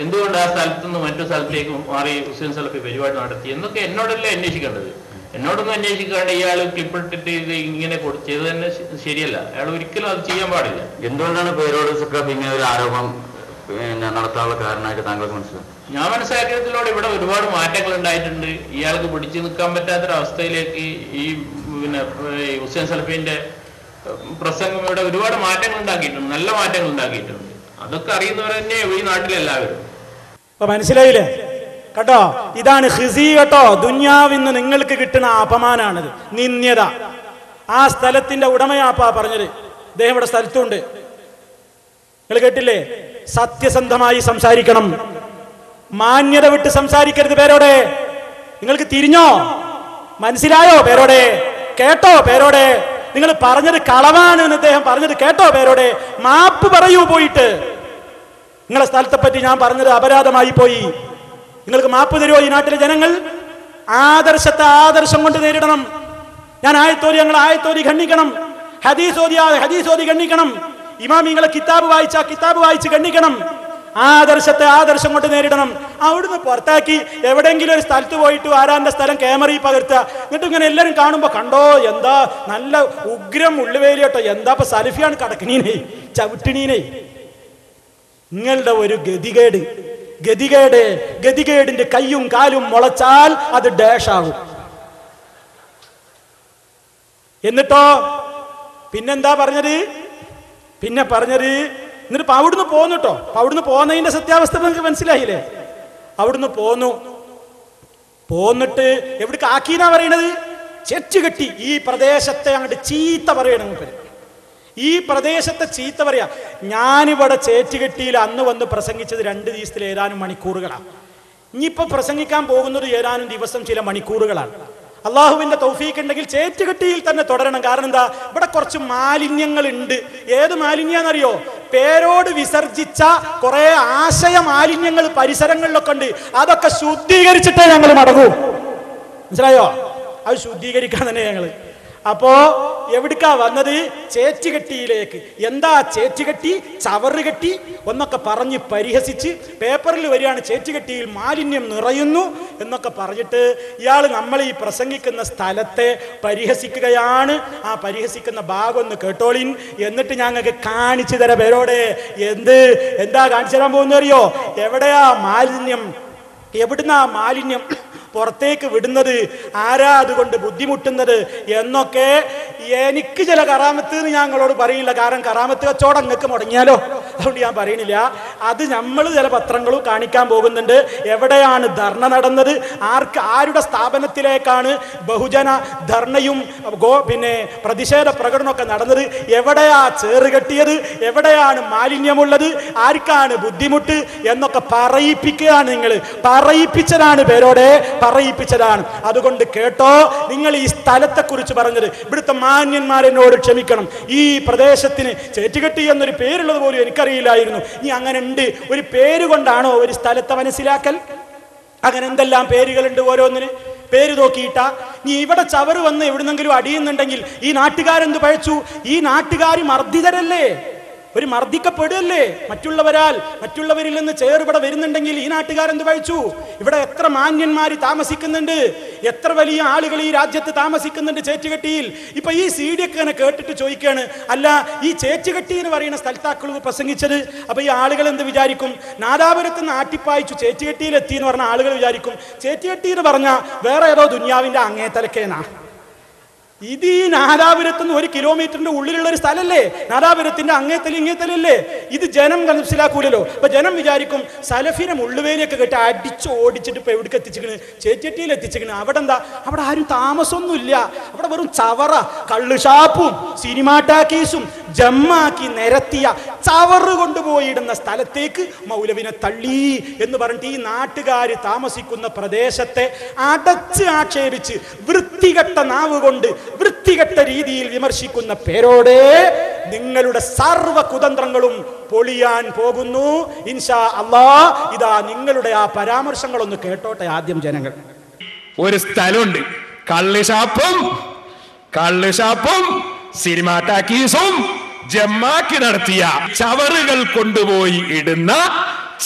എന്തുകൊണ്ട് ആ സ്ഥലത്ത് നിന്ന് മറ്റു സ്ഥലത്തേക്ക് മാറി ഹുസൈൻ സലഫി പരിപാടി നടത്തി? എന്നൊക്കെ എന്നോടല്ലേ അന്വേഷിക്കേണ്ടത്. എന്നോടൊന്നും അന്വേഷിക്കാണ്ട് ഇയാൾ ക്ലിപ്പിട്ടിട്ട് ഇത് ഇങ്ങനെ ചെയ്ത് തന്നെ ശരിയല്ല. അയാൾ ഒരിക്കലും അത് ചെയ്യാൻ പാടില്ല. എന്തുകൊണ്ടാണ് പേരോട് സക്കാഫ് ഇങ്ങനെ ഒരു ആരോപണം പിന്നെ നടത്താനുള്ള കാരണമായിട്ട് താങ്കൾക്ക് മനസ്സിലാക്കും ഞാൻ മനസ്സിലാക്കിയതിലൂടെ ഇവിടെ ഒരുപാട് മാറ്റങ്ങൾ ഉണ്ടായിട്ടുണ്ട്. ഇയാൾക്ക് പിടിച്ചു നിൽക്കാൻ പറ്റാത്തൊരവസ്ഥയിലേക്ക് ഈ പിന്നെ ഈ ഹുസൈൻ സലഫീന്റെ പ്രസംഗം ഇവിടെ ഒരുപാട് മാറ്റങ്ങൾ ഉണ്ടാക്കിയിട്ടുണ്ട്. നല്ല മാറ്റങ്ങൾ ഉണ്ടാക്കിയിട്ടുണ്ട്. അതൊക്കെ അറിയുന്നവർ തന്നെ ഈ നാട്ടിലെല്ലാവരും. അപ്പൊ മനസ്സിലായില്ലേ? കേട്ടോ? ഇതാണ് ഹിസി കേട്ടോ? ദുന്യാവിന്ന് നിങ്ങൾക്ക് കിട്ടുന്ന അപമാനാണിത്. നിന്ദ്യത. ആ സ്ഥലത്തിന്റെ ഉടമയാപ്പാ പറഞ്ഞത്. അദ്ദേഹം ഇവിടെ സ്ഥലത്തുണ്ട്. നിങ്ങൾ കേട്ടില്ലേ? സത്യസന്ധമായി സംസാരിക്കണം. മാന്യത വിട്ട് സംസാരിക്കരുത് പേരോടെ. നിങ്ങൾക്ക് തിരിഞ്ഞോ? മനസ്സിലായോ പേരോടെ? കേട്ടോ പേരോടെ? നിങ്ങൾ പറഞ്ഞത് കളവാണ് എന്ന് അദ്ദേഹം പറഞ്ഞത് കേട്ടോ പേരോടെ? മാപ്പ് പറയൂ പോയിട്ട്. നിങ്ങളെ സ്ഥലത്തെ പറ്റി ഞാൻ പറഞ്ഞത് അപരാധമായി പോയി. നിങ്ങൾക്ക് മാപ്പ് തരുമോ ഈ നാട്ടിലെ ജനങ്ങൾ? ആദർശത്തെ ആദർശം കൊണ്ട് നേരിടണം. ഞാൻ ആയത്തോലി ഞങ്ങൾ ആയത്തോലി ഖണ്ഡിക്കണം. ഹദീസോദി ഹദീസോദി ഖണ്ഡിക്കണം. ഇമാമിങ്ങളെ കിതാബ് വായിച്ച കിതാബ് വായിച്ച് ഖണ്ഡിക്കണം. ആദർശത്തെ ആദർശം കൊണ്ട് നേരിടണം. അവിടുന്ന് പുറത്താക്കി എവിടെയെങ്കിലും ഒരു സ്ഥലത്ത് പോയിട്ട് ആരാന്റെ സ്ഥലം ക്യാമറയിൽ പകർത്തുക. എന്നിട്ട് ഇങ്ങനെ എല്ലാവരും കാണുമ്പോൾ കണ്ടോ എന്താ നല്ല ഉഗ്രം ഉള്ളുവേലി കേട്ടോ. എന്താ ഇപ്പൊ സലിഫിയാണ് കടക്കണീനെ ചവിട്ടിണീനെ. നിങ്ങളുടെ ഒരു ഗതികേട് ഗതികേട് ഗതികേടിന്റെ കയ്യും കാലും മുളച്ചാൽ അത് ഡാഷാവും. എന്നിട്ടോ? പിന്നെന്താ പറഞ്ഞത്? പിന്നെ പറഞ്ഞത്? എന്നിട്ട് ഇപ്പൊ അവിടുന്ന് പോന്നു കേട്ടോ. അപ്പൊ അവിടുന്ന് പോകുന്നതിന്റെ സത്യാവസ്ഥ നിങ്ങൾക്ക് മനസ്സിലായില്ലേ? അവിടുന്ന് പോന്നു. പോന്നിട്ട് എവിടെ ആക്കീന്നാ പറയണത്? ചെറ്റുകെട്ടി ഈ പ്രദേശത്തെ അങ്ങോട്ട് ചീത്ത പറയണം ഈ പ്രദേശത്തെ ചീത്ത പറയാ. ഞാനിവിടെ ചേറ്റുകെട്ടിയിൽ അന്ന് വന്ന് പ്രസംഗിച്ചത് രണ്ട് ദിവസത്തിൽ ഏതാനും മണിക്കൂറുകളാണ് ഇനിയിപ്പോ പ്രസംഗിക്കാൻ പോകുന്നത് ഏതാനും ദിവസം ചില മണിക്കൂറുകളാണ്. അള്ളാഹുവിന്റെ തൗഫീക്ക് ഉണ്ടെങ്കിൽ ചേറ്റുകെട്ടിയിൽ തന്നെ തുടരണം. കാരണം എന്താ? ഇവിടെ കുറച്ച് മാലിന്യങ്ങൾ ഉണ്ട് ഏത് മാലിന്യാന്നറിയോ? പേരോട് വിസർജിച്ച കുറെ ആശയ മാലിന്യങ്ങൾ പരിസരങ്ങളിലൊക്കെ ഉണ്ട്. അതൊക്കെ ശുദ്ധീകരിച്ചിട്ടേ ഞങ്ങൾ മടങ്ങൂ. മനസ്സിലായോ? അത് ശുദ്ധീകരിക്കാൻ തന്നെ ഞങ്ങൾ. അപ്പോ എവിടേക്കാ വന്നത്? ചേറ്റുകെട്ടിയിലേക്ക്. എന്താ ചേറ്റുകെട്ടി? ചവറുകെട്ടി ഒന്നൊക്കെ പറഞ്ഞ് പരിഹസിച്ച് പേപ്പറിൽ വരികയാണ് ചേറ്റുകെട്ടിയിൽ മാലിന്യം നിറയുന്നു എന്നൊക്കെ പറഞ്ഞിട്ട് ഇയാൾ നമ്മൾ ഈ പ്രസംഗിക്കുന്ന സ്ഥലത്തെ പരിഹസിക്കുകയാണ്. ആ പരിഹസിക്കുന്ന ഭാഗം ഒന്ന് കേട്ടോളിൻ. എന്നിട്ട് ഞങ്ങൾക്ക് കാണിച്ചു തരാം പേരോടെ. എന്ത്? എന്താ കാണിച്ചു തരാൻ പോകുന്നറിയോ എവിടെയാ മാലിന്യം? എവിടുന്നാ മാലിന്യം? പുറത്തേക്ക് വിടുന്നത് ആരാ അതുകൊണ്ട് ബുദ്ധിമുട്ടുന്നത് എന്നൊക്കെ എനിക്ക് ചില കറാമത്ത് എന്ന് ഞാൻ നിങ്ങളോട് പറയില്ല. കാരണം കറാമത്ത് കച്ചവടം അങ്ങക്ക് മുടങ്ങിയാലോ? അതുകൊണ്ട് ഞാൻ പറയണില്ല. അത് നമ്മൾ ചില പത്രങ്ങളും കാണിക്കാൻ പോകുന്നുണ്ട്. എവിടെയാണ് ധർണ നടന്നത്? ആർക്ക് ആരുടെ സ്ഥാപനത്തിലേക്കാണ് ബഹുജന ധർണയും ഗോ പിന്നെ പ്രതിഷേധ പ്രകടനമൊക്കെ നടന്നത്? എവിടെയാ ചേറ് കെട്ടിയത്? എവിടെയാണ് മാലിന്യമുള്ളത്? ആർക്കാണ് ബുദ്ധിമുട്ട്? എന്നൊക്കെ പറയിപ്പിക്കുകയാണ് നിങ്ങൾ പറയിപ്പിച്ചതാണ് പേരോടെ പറയിപ്പിച്ചതാണ്. അതുകൊണ്ട് കേട്ടോ നിങ്ങൾ ഈ സ്ഥലത്തെ കുറിച്ച് പറഞ്ഞത്. ഇവിടുത്തെ മാന്യന്മാരെന്നോട് ക്ഷമിക്കണം. ഈ പ്രദേശത്തിന് ചേറ്റുകെട്ടി എന്നൊരു പേരുള്ളത് പോലും എനിക്കറിയില്ലായിരുന്നു. ഇനി അങ്ങനെ ഉണ്ട് ഒരു പേര് കൊണ്ടാണോ ഒരു സ്ഥലത്തെ മനസ്സിലാക്കൽ? അങ്ങനെ എന്തെല്ലാം പേരുകളുണ്ട് ഓരോന്നിന്? പേര് നോക്കിയിട്ടാ. നീ ഇവിടെ ചവറ് വന്ന് എവിടുന്നെങ്കിലും അടിയുന്നുണ്ടെങ്കിൽ ഈ നാട്ടുകാരെന്ത് പഴച്ചു? ഈ നാട്ടുകാർ മർദ്ദിതരല്ലേ? ഒരു മർദ്ദിക്കപ്പെടുകയല്ലേ? മറ്റുള്ളവരാൽ മറ്റുള്ളവരിൽ നിന്ന് ചേർവിടെ വരുന്നുണ്ടെങ്കിൽ ഈ നാട്ടുകാരെന്ത് കഴിച്ചു? ഇവിടെ എത്ര മാന്യന്മാർ താമസിക്കുന്നുണ്ട്? എത്ര വലിയ ആളുകൾ ഈ രാജ്യത്ത് താമസിക്കുന്നുണ്ട് ചേറ്റുകെട്ടിയിൽ? ഇപ്പൊ ഈ സി ഡി ഒക്കെ കേട്ടിട്ട് ചോദിക്കുകയാണ് അല്ല ഈ ചേറ്റുകെട്ടി എന്ന് പറയുന്ന സ്ഥലത്താക്കൾ പ്രസംഗിച്ചത്? അപ്പൊ ഈ ആളുകൾ എന്ത് വിചാരിക്കും? നാദാപുരത്ത് നിന്ന് ആട്ടിപ്പായിച്ചു എന്ന് പറഞ്ഞ ആളുകൾ വിചാരിക്കും ചേറ്റുകെട്ടി എന്ന് പറഞ്ഞാൽ വേറെ ഏതോ ദുന്യാവിന്റെ അങ്ങേ തലക്കേനാ ഇത് ഈ നാദാപുരത്തുനിന്ന് ഒരു കിലോമീറ്ററിന്റെ ഉള്ളിലുള്ള ഒരു സ്ഥലല്ലേ? നാദാപുരത്തിന്റെ അങ്ങേത്തല ഇങ്ങേത്തലല്ലേ? ഇത് ജനം മനസ്സിലാക്കൂലല്ലോ. അപ്പൊ ജനം വിചാരിക്കും സലഫിനെ മുള്ളുവേലിയൊക്കെ കെട്ടി അടിച്ച് ഓടിച്ചിട്ട് ഇപ്പൊ എവിടേക്ക് എത്തിച്ചിക്കണ്? ചേച്ചട്ടിയിൽ എത്തിച്ചിക്കണ്. അവിടെ എന്താ? അവിടെ ആരും താമസമൊന്നുമില്ല. അവിടെ വെറും ചവറ കള്ളുഷാപ്പും സിനിമാ ടാക്കീസും ജമ്മാക്കി നിരത്തിയ ചവറ് കൊണ്ടുപോയിടുന്ന സ്ഥലത്തേക്ക് മൗലവിനെ തള്ളി എന്ന് പറഞ്ഞിട്ട് ഈ നാട്ടുകാർ താമസിക്കുന്ന പ്രദേശത്തെ അടച്ച് ആക്ഷേപിച്ച് വൃത്തികെട്ട നാവ് കൊണ്ട് വൃത്തികെട്ട രീതിയിൽ വിമർശിക്കുന്ന പേരോടെ നിങ്ങളുടെ സർവ കുതന്ത്രങ്ങളും പൊളിയാൻ പോകുന്നു. ഇൻഷാ അള്ളാ ഇതാ നിങ്ങളുടെ ആ പരാമർശങ്ങളൊന്ന് കേട്ടോട്ടെ ആദ്യം ജനങ്ങൾ. ഒരു സ്ഥലമുണ്ട്. കള്ളിഷാപ്പും കള്ളിഷാപ്പും കള്ള് സിനിമാ ടാക്കീസും ജമ്മാക്കി നടത്തിയ ചവറുകൾ കൊണ്ടുപോയി ഇടുന്ന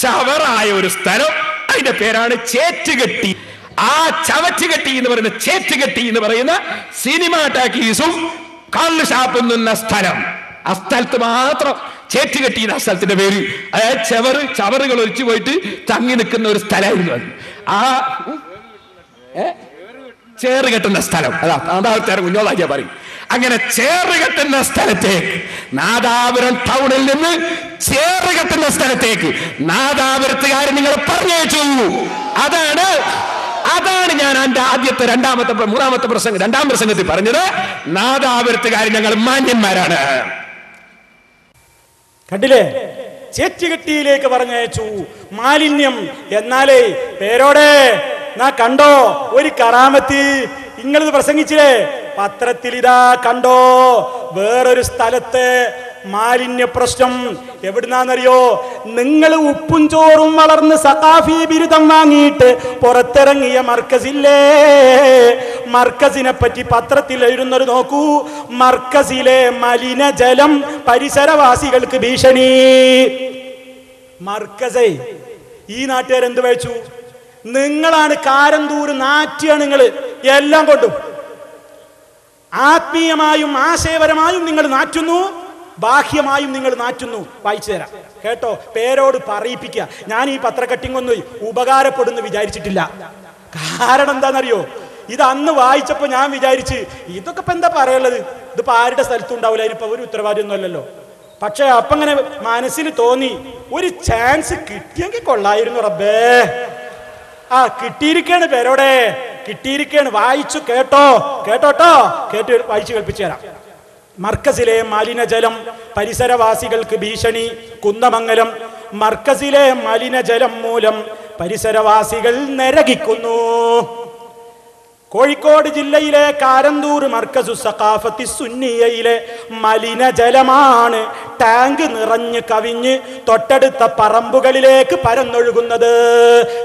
ചവറായ ഒരു സ്ഥലം. അതിന്റെ പേരാണ് ചേറ്റുകെട്ടി. ആ ചവറ്റുകെട്ടി എന്ന് പറയുന്ന ചേറ്റുകെട്ടി എന്ന് പറയുന്ന സിനിമ ടാക്കീസും കള്ള് ഷാപ്പും നിന്ന സ്ഥലം. ആ സ്ഥലത്ത് മാത്രം ചേറ്റുകെട്ടി ആ സ്ഥലത്തിന്റെ പേര്. അതായത് ചവറ് ചവറുകൾ ഒലിച്ചു പോയിട്ട് തങ്ങി നിൽക്കുന്ന ഒരു സ്ഥലമായിരുന്നു അത്. ആ ചേറ് കെട്ടുന്ന സ്ഥലം. അതാ അതാ കുഞ്ഞോളാക്കിയാ പറയും. അങ്ങനെ ചേറുകെട്ടുന്ന സ്ഥലത്തേക്ക്. നാദാപുരം ടൗണിൽ നിന്ന് ചേറുകെട്ടുന്ന സ്ഥലത്തേക്ക്. നാദാപുരത്തുകാരൻ നിങ്ങൾ പറഞ്ഞയച്ചു. അതാണ് അതാണ് ഞാൻ എന്റെ ആദ്യത്തെ രണ്ടാമത്തെ മൂന്നാമത്തെ പ്രസംഗം രണ്ടാം പ്രസംഗത്തിൽ പറഞ്ഞത്. നാദാപുരത്തുകാരൻ ഞങ്ങൾ മാന്യന്മാരാണ്. കണ്ടില്ലേ? ചേറ്റുകെട്ടിയിലേക്ക് പറഞ്ഞയച്ചു. മാലിന്യം. എന്നാലേ പേരോടെ നാ കണ്ടോ ഒരു കറാമത്തി. നിങ്ങളിത് പ്രസംഗിച്ചില്ലേ? പത്രത്തിൽ ഇതാ കണ്ടോ? വേറൊരു സ്ഥലത്ത് മാലിന്യ പ്രശ്നം. എവിടുന്നാന്നറിയോ? നിങ്ങൾ ഉപ്പും ചോറും വളർന്ന് സഖാഫി ബിരുദം വാങ്ങിയിട്ട് പുറത്തിറങ്ങിയ മർക്കസില്ലേ? മർക്കസിനെ പറ്റി പത്രത്തിൽ എഴുതുന്നത് നോക്കൂ. മർക്കസിലെ മലിനജലം പരിസരവാസികൾക്ക് ഭീഷണി. മർക്കസേ ഈ നാട്ടുകാരെന്ത് വായിച്ചു? നിങ്ങളാണ് കാരന്തൂര് നാറ്റിയാണ് നിങ്ങൾ എല്ലാം കൊണ്ടും. ആത്മീയമായും ആശയപരമായും നിങ്ങൾ നാറ്റുന്നു ബാഹ്യമായും നിങ്ങൾ നാറ്റുന്നു. വായിച്ചു തരാം. കേട്ടോ? പേരോട് പറയിപ്പിക്കുക. ഞാൻ ഈ പത്രക്കട്ടിങ് ഒന്നും ഉപകാരപ്പെടുന്നു വിചാരിച്ചിട്ടില്ല. കാരണം എന്താണെന്നറിയോ? ഇത് അന്ന് വായിച്ചപ്പോ ഞാൻ വിചാരിച്ച് ഇതൊക്കെ ഇപ്പൊ എന്താ പറയുള്ളത് ഇതിപ്പോ ആരുടെ സ്ഥലത്തും ഉണ്ടാവില്ല. അതിനിപ്പോ ഒരു ഉത്തരവാദിയൊന്നും അല്ലല്ലോ പക്ഷെ അപ്പങ്ങനെ മനസ്സിൽ തോന്നി ഒരു ചാൻസ് കിട്ടിയെങ്കിൽ കൊള്ളായിരുന്നു റബ്ബേ. ആ കിട്ടിയിരിക്കാണ് പേരോടെ. കിട്ടിയിരിക്കാണ് വായിച്ചു കേട്ടോ. കേട്ടോട്ടോ? കേട്ട് വായിച്ചു കേൾപ്പിച്ചു തരാം. മർക്കസിലെ മലിനജലം പരിസരവാസികൾക്ക് ഭീഷണി കുന്നമംഗലം മർക്കസിലെ മലിനജലം മൂലം പരിസരവാസികൾ നരകിക്കുന്നു. കോഴിക്കോട് ജില്ലയിലെ കാരന്തൂർ മർക്കസു സഖാഫത്തി സുന്നിയയിലെ മലിനജലമാണ് ടാങ്ക് നിറഞ്ഞ് കവിഞ്ഞ് തൊട്ടടുത്ത പറമ്പുകളിലേക്ക് പരന്നൊഴുകുന്നത്.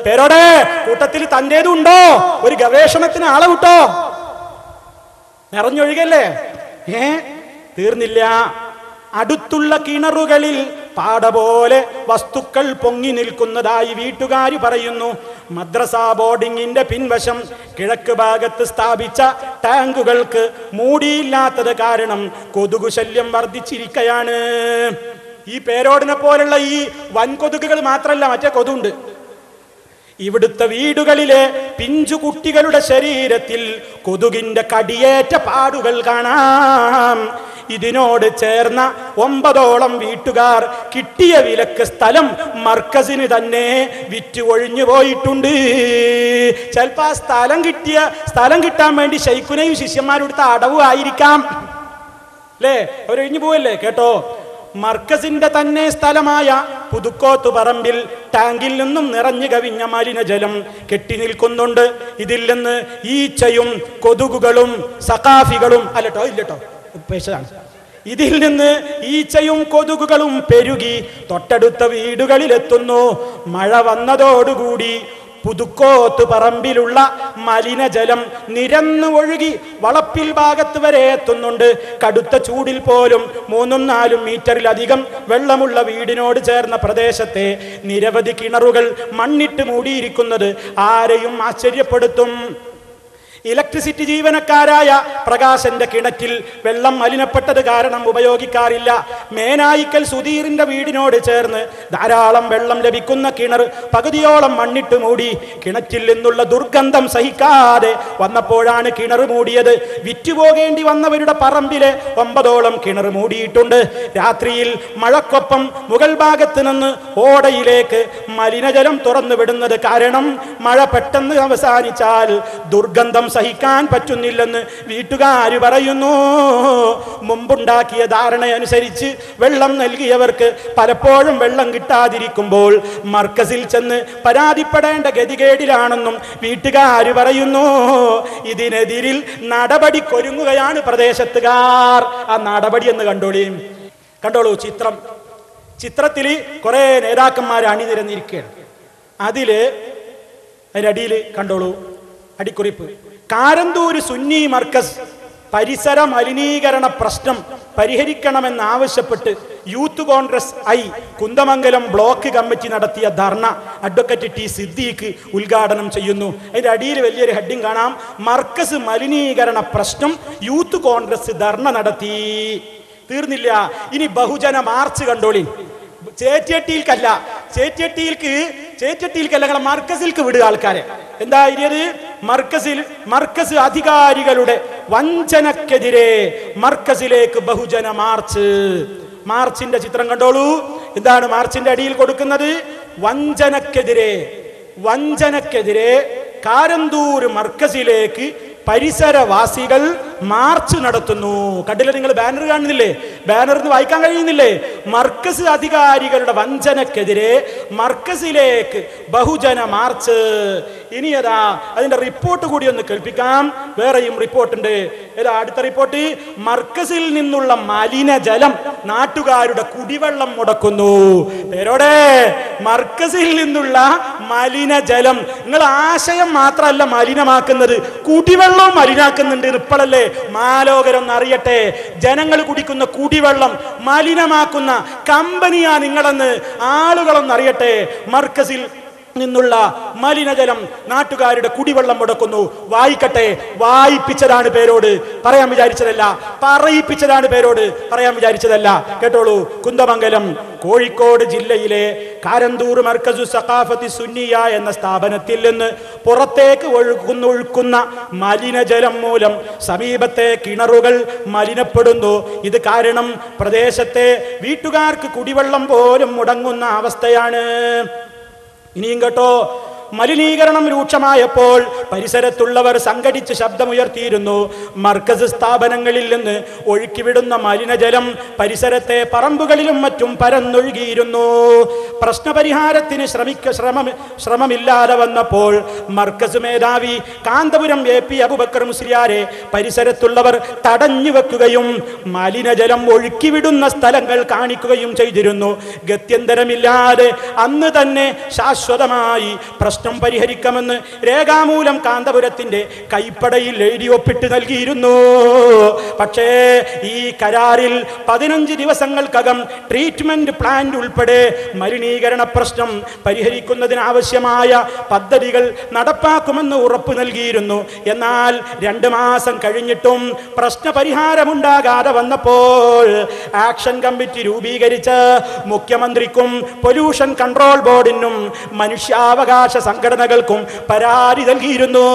പേരോടെ കൂട്ടത്തിൽ തന്റേതുണ്ടോ ഒരു ഗവേഷണത്തിന് ആളെ വിട്ടോ നിറഞ്ഞൊഴുകല്ലേ? ഏ? തീർന്നില്ല. അടുത്തുള്ള കിണറുകളിൽ പാട പോലെ വസ്തുക്കൾ പൊങ്ങി നിൽക്കുന്നതായി വീട്ടുകാർ പറയുന്നു. മദ്രസ ബോർഡിങ്ങിന്റെ പിൻവശം കിഴക്ക് ഭാഗത്ത് സ്ഥാപിച്ച ടാങ്കുകൾക്ക് മൂടിയില്ലാത്തത് കാരണം കൊതുകു ശല്യം വർദ്ധിച്ചിരിക്കയാണ്. ഈ പേരോടിനെ പോലുള്ള ഈ വൻകൊതുകുകൾ മാത്രമല്ല മറ്റേ കൊതുണ്ട് ഇവിടുത്തെ വീടുകളിലെ പിഞ്ചു കുട്ടികളുടെ ശരീരത്തിൽ കൊതുകിന്റെ കടിയേറ്റ പാടുകൾ കാണാം. ഇതിനോട് ചേർന്ന ഒമ്പതോളം വീട്ടുകാർ കിട്ടിയ വിലക്ക് സ്ഥലം മർക്കസിന് തന്നെ വിറ്റ് ഒഴിഞ്ഞു പോയിട്ടുണ്ട്. ചിലപ്പോ ആ സ്ഥലം കിട്ടിയ സ്ഥലം കിട്ടാൻ വേണ്ടി ശൈഖുനയും ശിഷ്യന്മാരെടുത്ത അടവ് ആയിരിക്കാം. അല്ലേ അവരൊഴിഞ്ഞു പോവല്ലേ? കേട്ടോ? മർക്കസിന്റെ തന്നെ സ്ഥലമായ പുതുക്കോത്തു പറമ്പിൽ ടാങ്കിൽ നിന്നും നിറഞ്ഞു കവിഞ്ഞ മലിനജലം കെട്ടി നിൽക്കുന്നുണ്ട്. ഇതിൽ നിന്ന് ഈച്ചയും കൊതുകുകളും സഖാഫികളും അല്ലട്ടോ ഇല്ലട്ടോ പേശതാണ് ഇതിൽ നിന്ന് ഈച്ചയും കൊതുകുകളും പെരുകി തൊട്ടടുത്ത വീടുകളിലെത്തുന്നു. മഴ വന്നതോടുകൂടി പുതുക്കോത്ത് പറമ്പിലുള്ള മലിനജലം നിരന്നു ഒഴുകി വളപ്പിൽ ഭാഗത്ത് വരെ എത്തുന്നുണ്ട്. കടുത്ത ചൂടിൽ പോലും മൂന്നും നാലും മീറ്ററിലധികം വെള്ളമുള്ള വീടിനോട് ചേർന്ന പ്രദേശത്തെ നിരവധി കിണറുകൾ മണ്ണിട്ട് മൂടിയിരിക്കുന്നത് ആരെയും ആശ്ചര്യപ്പെടുത്തും. ഇലക്ട്രിസിറ്റി ജീവനക്കാരായ പ്രകാശന്റെ കിണറ്റിൽ വെള്ളം മലിനപ്പെട്ടത് കാരണം ഉപയോഗിക്കാറില്ല. മേനായിക്കൽ സുധീറിന്റെ വീടിനോട് ചേർന്ന് ധാരാളം വെള്ളം ലഭിക്കുന്ന കിണർ പകുതിയോളം മണ്ണിട്ട് മൂടി കിണറ്റിൽ നിന്നുള്ള ദുർഗന്ധം സഹിക്കാതെ വന്നപ്പോഴാണ് കിണർ മൂടിയത്. വിറ്റുപോകേണ്ടി വന്നവരുടെ പറമ്പിലെ ഒമ്പതോളം കിണർ മൂടിയിട്ടുണ്ട്. രാത്രിയിൽ മഴക്കൊപ്പം മുകൾ ഭാഗത്ത് നിന്ന് ഓടയിലേക്ക് മലിനജലം തുറന്നു വിടുന്നത് കാരണം മഴ പെട്ടെന്ന് അവസാനിച്ചാൽ ദുർഗന്ധം സഹിക്കാൻ പറ്റുന്നില്ലെന്ന് വീട്ടുകാർ പറയുന്നു. മുമ്പുണ്ടാക്കിയ ധാരണയനുസരിച്ച് വെള്ളം നൽകിയവർക്ക് പലപ്പോഴും വെള്ളം കിട്ടാതിരിക്കുമ്പോൾ മർക്കസിൽ ചെന്ന് പരാതിപ്പെടേണ്ട ഗതികേടിലാണെന്നും വീട്ടുകാർ പറയുന്നു. ഇതിനെതിരിൽ നടപടിക്കൊരുങ്ങുകയാണ് പ്രദേശത്തുകാർ. ആ നടപടി എന്ന് കണ്ടോളിയും കണ്ടോളൂ ചിത്രം. ചിത്രത്തിൽ കുറെ നേതാക്കന്മാർ അണിനിരന്നിരിക്കുകയാണ്. അതിൽ അതിനടിയിൽ കണ്ടോളൂ. അടിക്കുറിപ്പ്. കാരന്തൂര് സുന്നി മർക്കസ് പരിസര മലിനീകരണ പ്രശ്നം പരിഹരിക്കണമെന്നാവശ്യപ്പെട്ട് youth Congress I Kunnamangalam block committee നടത്തിയ ധർണ അഡ്വക്കേറ്റ് ടി സിദ്ദീഖ് ഉദ്ഘാടനം ചെയ്യുന്നു. അതിന്റെ അടിയിൽ വലിയൊരു ഹെഡിങ് കാണാം. മർക്കസ് മലിനീകരണ പ്രശ്നം യൂത്ത് കോൺഗ്രസ് ധർണ നടത്തി. തീർന്നില്ല. ഇനി ബഹുജന മാർച്ച് കണ്ടോളി. ചേറ്റിയട്ടിയിൽക്കല്ല. ചേറ്റിയട്ടിയിൽക്ക് ചേറ്റിയട്ടിയിൽക്കല്ല. മർക്കസിൽക്ക് വിടുക ആൾക്കാരെ. എന്താ ഇത് മർക്കസിൽ മർക്കസ് അധികാരികളുടെ വഞ്ചനക്കെതിരെ മർക്കസിലേക്ക് ബഹുജന മാർച്ച്. മാർച്ചിന്റെ ചിത്രം കണ്ടോളൂ. എന്താണ് മാർച്ചിന്റെ അടിയിൽ കൊടുക്കുന്നത്? വഞ്ചനക്കെതിരെ വഞ്ചനക്കെതിരെ കാരന്തൂർ മർക്കസിലേക്ക് പരിസരവാസികൾ മാർച്ച് നടത്തുന്നു. കണ്ടില്ല നിങ്ങൾ ബാനർ കാണുന്നില്ലേ? ബാനർ ബാനറിന് വായിക്കാൻ കഴിയുന്നില്ലേ? മർക്കസ് അധികാരികളുടെ വഞ്ചനക്കെതിരെ മർക്കസിലേക്ക് ബഹുജന മാർച്ച്. ഇനി ഏതാ അതിന്റെ റിപ്പോർട്ട് കൂടി ഒന്ന് കേൾപ്പിക്കാം. വേറെയും റിപ്പോർട്ടുണ്ട്. ഏതാ അടുത്ത റിപ്പോർട്ട്? മർക്കസിൽ നിന്നുള്ള മലിനജലം നാട്ടുകാരുടെ കുടിവെള്ളം മുടക്കുന്നു. പേരോടെ മർക്കസിൽ നിന്നുള്ള മലിനജലം നിങ്ങൾ ആശയം മാത്രമല്ല മലിനമാക്കുന്നത് കുടിവെള്ളവും മലിനാക്കുന്നുണ്ട് ഇപ്പോഴല്ലേ? മാലോകരൊന്ന് അറിയട്ടെ ജനങ്ങൾ കുടിക്കുന്ന കുടിവെള്ളം മലിനമാക്കുന്ന കമ്പനിയാ നിങ്ങളെന്ന് ആളുകളൊന്നറിയട്ടെ. മർക്കസിൽ നിന്നുള്ള മലിനജലം നാട്ടുകാരുടെ കുടിവെള്ളം മുടക്കുന്നു. വായിക്കട്ടെ വായിപ്പിച്ചതാണ് പേരോട്. പറയാൻ വിചാരിച്ചതല്ല പറയിപ്പിച്ചതാണ് പേരോട്. പറയാൻ വിചാരിച്ചതല്ല. കേട്ടോളൂ കുന്ദമംഗലം കോഴിക്കോട് ജില്ലയിലെ കാരന്തൂർ മർക്കസു സഖാഫത്തി സുന്നിയ എന്ന സ്ഥാപനത്തിൽ നിന്ന് പുറത്തേക്ക് ഒഴുകുന്നൊഴുക്കുന്ന മലിനജലം മൂലം സമീപത്തെ കിണറുകൾ മലിനപ്പെടുന്നു. ഇത് കാരണം പ്രദേശത്തെ വീട്ടുകാർക്ക് കുടിവെള്ളം പോലും മുടങ്ങുന്ന അവസ്ഥയാണ്. ഇനിയും കേട്ടോ. മലിനീകരണം രൂക്ഷമായപ്പോൾ പരിസരത്തുള്ളവർ സംഘടിച്ച് ശബ്ദമുയർത്തിയിരുന്നു. മർക്കസ് സ്ഥാപനങ്ങളിൽ നിന്ന് ഒഴുക്കിവിടുന്ന മലിനജലം പരിസരത്തെ പറമ്പുകളിലും മറ്റും പരന്നൊഴുകിയിരുന്നു. പ്രശ്നപരിഹാരത്തിന് ശ്രമിക്ക ശ്രമം ശ്രമമില്ലാതെ വന്നപ്പോൾ മർക്കസ് മേധാവി കാന്തപുരം എ പി അബുബക്കർ മുസ്ലിയാരെ പരിസരത്തുള്ളവർ തടഞ്ഞു വെക്കുകയും മലിനജലം ഒഴുക്കിവിടുന്ന സ്ഥലങ്ങൾ കാണിക്കുകയും ചെയ്തിരുന്നു. ഗത്യന്തരമില്ലാതെ അന്ന് തന്നെ ശാശ്വതമായി പ്രശ്നം പരിഹരിക്കാമെന്ന് രേഖാമൂലം കാന്തപുരത്തിന്റെ കൈപ്പടയിൽ എഴുതി ഒപ്പിട്ട് നൽകിയിരുന്നു. പക്ഷേ ഈ കരാറിൽ പതിനഞ്ച് ദിവസങ്ങൾക്കകം ട്രീറ്റ്മെന്റ് പ്ലാന്റ് ഉൾപ്പെടെ മലിനീകരണ പ്രശ്നം പരിഹരിക്കുന്നതിനാവശ്യമായ പദ്ധതികൾ നടപ്പാക്കുമെന്ന് ഉറപ്പ് നൽകിയിരുന്നു. എന്നാൽ രണ്ട് മാസം കഴിഞ്ഞിട്ടും പ്രശ്ന പരിഹാരമുണ്ടാകാതെ വന്നപ്പോൾ ആക്ഷൻ കമ്മിറ്റി രൂപീകരിച്ച് മുഖ്യമന്ത്രിക്കും പൊല്യൂഷൻ കൺട്രോൾ ബോർഡിനും മനുഷ്യാവകാശ സംഘടനകൾക്കും പരാതി നൽകിയിരുന്നു.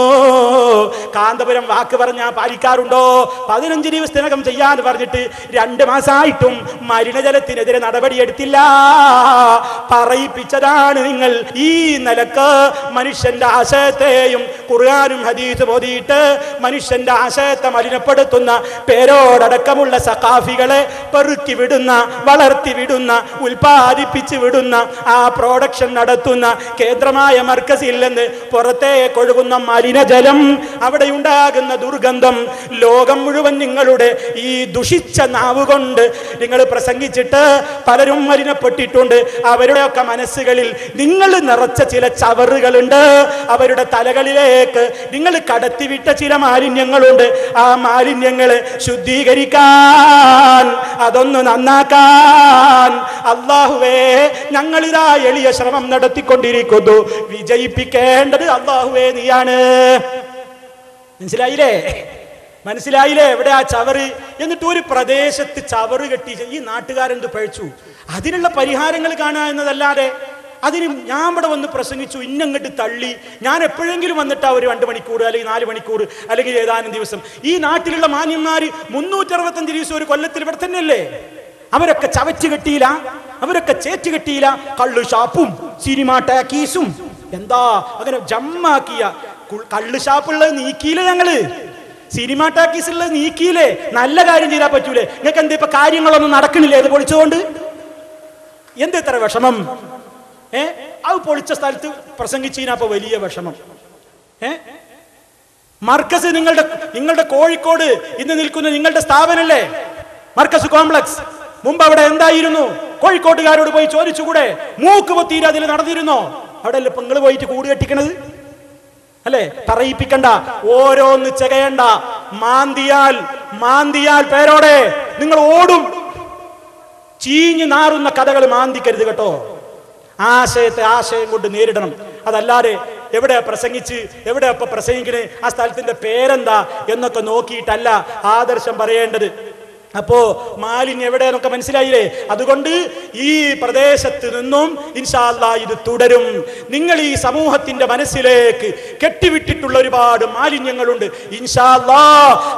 കാന്തപുരം വാക്ക് പറഞ്ഞാൽ പാലിക്കാറുണ്ടോ? പതിനഞ്ച് ദിവസത്തിനകം ചെയ്യാന്ന് പറഞ്ഞിട്ട് രണ്ട് മാസമായിട്ടും മലിനജലത്തിനെതിരെ നടപടിയെടുത്തില്ല. പറയിപ്പിച്ചതാണ് നിങ്ങൾ. ഈ നിലയ്ക്ക് മനുഷ്യന്റെ ആശയത്തെയും ഖുർആാനും ഹദീസ് ഓതിയിട്ട് മനുഷ്യന്റെ ആശയത്തെ മലിനപ്പെടുത്തുന്ന പേരോടടക്കമുള്ള സഖാഫികളെ പെറുക്കി വിടുന്ന വളർത്തി വിടുന്ന ഉൽപ്പാദിപ്പിച്ച് വിടുന്ന ആ പ്രൊഡക്ഷൻ നടത്തുന്ന കേന്ദ്രമായ മർക്കസിൽ നിന്ന് പുറത്തേക്ക് ഒഴുകുന്ന മലിനജലം അവിടെ ഉണ്ടാകുന്ന ദുർഗന്ധം ലോകം മുഴുവൻ നിങ്ങളുടെ ഈ ദുഷിച്ച നാവ് കൊണ്ട് നിങ്ങൾ പ്രസംഗിച്ചിട്ട് പലരും മലിനപ്പെട്ടിട്ടുണ്ട്. അവരുടെയൊക്കെ മനസ്സുകളിൽ നിങ്ങൾ നിറച്ച ചില ചവറുകളുണ്ട്. അവരുടെ തലകളിലേക്ക് നിങ്ങൾ കടത്തിവിട്ട ചില മാലിന്യങ്ങളുണ്ട്. ആ മാലിന്യങ്ങളെ ശുദ്ധീകരിക്കാൻ അതൊന്ന് നന്നാക്കാൻ. അള്ളാഹുവേ ഞങ്ങളിതാ എളിയ ശ്രമം നടത്തിക്കൊണ്ടിരിക്കുന്നു. വിജയിപ്പിക്കേണ്ടത് അള്ളാഹുവേ നീയാണ്. മനസ്സിലായില്ലേ? മനസ്സിലായില്ലേ? എവിടെ ആ ചവറ്? എന്നിട്ട് ഒരു പ്രദേശത്ത് ചവറ് കെട്ടി ഈ നാട്ടുകാരെന്ത് പഴിച്ചു? അതിനുള്ള പരിഹാരങ്ങൾ കാണുക എന്നതല്ലാതെ അതിന് ഞാൻ ഇവിടെ വന്ന് പ്രസംഗിച്ചു ഇന്നങ്ങട്ട് തള്ളി. ഞാൻ എപ്പോഴെങ്കിലും വന്നിട്ടാ ഒരു രണ്ട് മണിക്കൂർ അല്ലെങ്കിൽ നാല് മണിക്കൂർ അല്ലെങ്കിൽ ഏതാനും ദിവസം. ഈ നാട്ടിലുള്ള മാന്യന്മാർ മുന്നൂറ്റി അറുപത്തഞ്ച് ദിവസം ഒരു കൊല്ലത്തിൽ ഇവിടെ തന്നെയല്ലേ? അവരൊക്കെ ചവച്ച് കെട്ടിയില്ല അവരൊക്കെ ചേച്ചു കെട്ടിയില്ല. കള്ളു ഷാപ്പും സിനിമ ടാക്കീസും എന്താ? അങ്ങനെ ജമ്മാക്കിയ കള്ള് ഷാപ്പുള്ളത് നീക്കിയില്ലേ ഞങ്ങൾ? സിനിമ ടാക്കീസ് ഉള്ളത് നീക്കിയില്ലേ? നല്ല കാര്യം ചെയ്താൽ പറ്റൂലേ. നിങ്ങൾക്ക് എന്താ ഇപ്പൊ കാര്യങ്ങളൊന്നും നടക്കണില്ലേ ഇത് പൊളിച്ചുകൊണ്ട് എന്ത് ഇത്ര വിഷമം? ഏ? അത് പൊളിച്ച സ്ഥലത്ത് പ്രസംഗിച്ചതിനപ്പോ വലിയ വിഷമം. ഏ? മർക്കസ് നിങ്ങളുടെ നിങ്ങളുടെ കോഴിക്കോട് ഇന്ന് നിൽക്കുന്ന നിങ്ങളുടെ സ്ഥാപനല്ലേ? മർക്കസ് കോംപ്ലക്സ്. മുമ്പ് അവിടെ എന്തായിരുന്നു? കോഴിക്കോട്ടുകാരോട് പോയി ചോദിച്ചുകൂടെ? മൂക്ക് പൊത്തീര് അതിൽ നടന്നിരുന്നോ? അവിടെ അല്ലേ നിങ്ങൾ പോയിട്ട് കൂട് കെട്ടിക്കണത്? അല്ലേ? പറയിപ്പിക്കണ്ട ഓരോന്ന് ചെകയണ്ട. മാന്തിയാൽ മാന്തിയാൽ പേരോടെ നിങ്ങൾ ഓടും. ചീഞ്ഞു നാറുന്ന കഥകൾ മാന്തിക്കരുത് കേട്ടോ. ആശയത്തെ ആശയം കൊണ്ട് നേരിടണം. അതല്ലാതെ എവിടെ പ്രസംഗിച്ച് എവിടെ അപ്പൊ പ്രസംഗിക്കണേ? ആ സ്ഥലത്തിന്റെ പേരെന്താ എന്നൊക്കെ നോക്കിയിട്ടല്ല ആദർശം പറയേണ്ടത്. അപ്പോ മാലിന്യം എവിടെയെന്നൊക്കെ മനസ്സിലായില്ലേ? അതുകൊണ്ട് ഈ പ്രദേശത്ത് നിന്നും ഇൻഷാല്ല ഇത് തുടരും. നിങ്ങൾ ഈ സമൂഹത്തിന്റെ മനസ്സിലേക്ക് കെട്ടിവിട്ടിട്ടുള്ള ഒരുപാട് മാലിന്യങ്ങളുണ്ട്. ഇൻഷാല്ല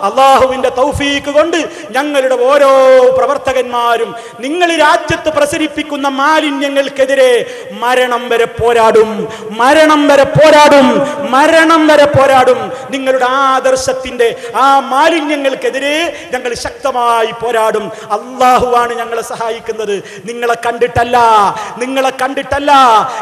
അള്ളാഹുവിന്റെ തൗഫീക്ക് കൊണ്ട് ഞങ്ങളുടെ ഓരോ പ്രവർത്തകന്മാരും നിങ്ങൾ രാജ്യത്ത് പ്രസരിപ്പിക്കുന്ന മാലിന്യങ്ങൾക്കെതിരെ മരണം വരെ പോരാടും. മരണം വരെ പോരാടും. മരണം വരെ പോരാടും. നിങ്ങളുടെ ആദർശത്തിന്റെ ആ മാലിന്യങ്ങൾക്കെതിരെ ഞങ്ങൾ ശക്തമായ ശക്തമായി പോരാടും. അള്ളാഹുവാണ് ഞങ്ങളെ സഹായിക്കുന്നത്. നിങ്ങളെ കണ്ടിട്ടല്ല. നിങ്ങളെ കണ്ടിട്ടല്ല.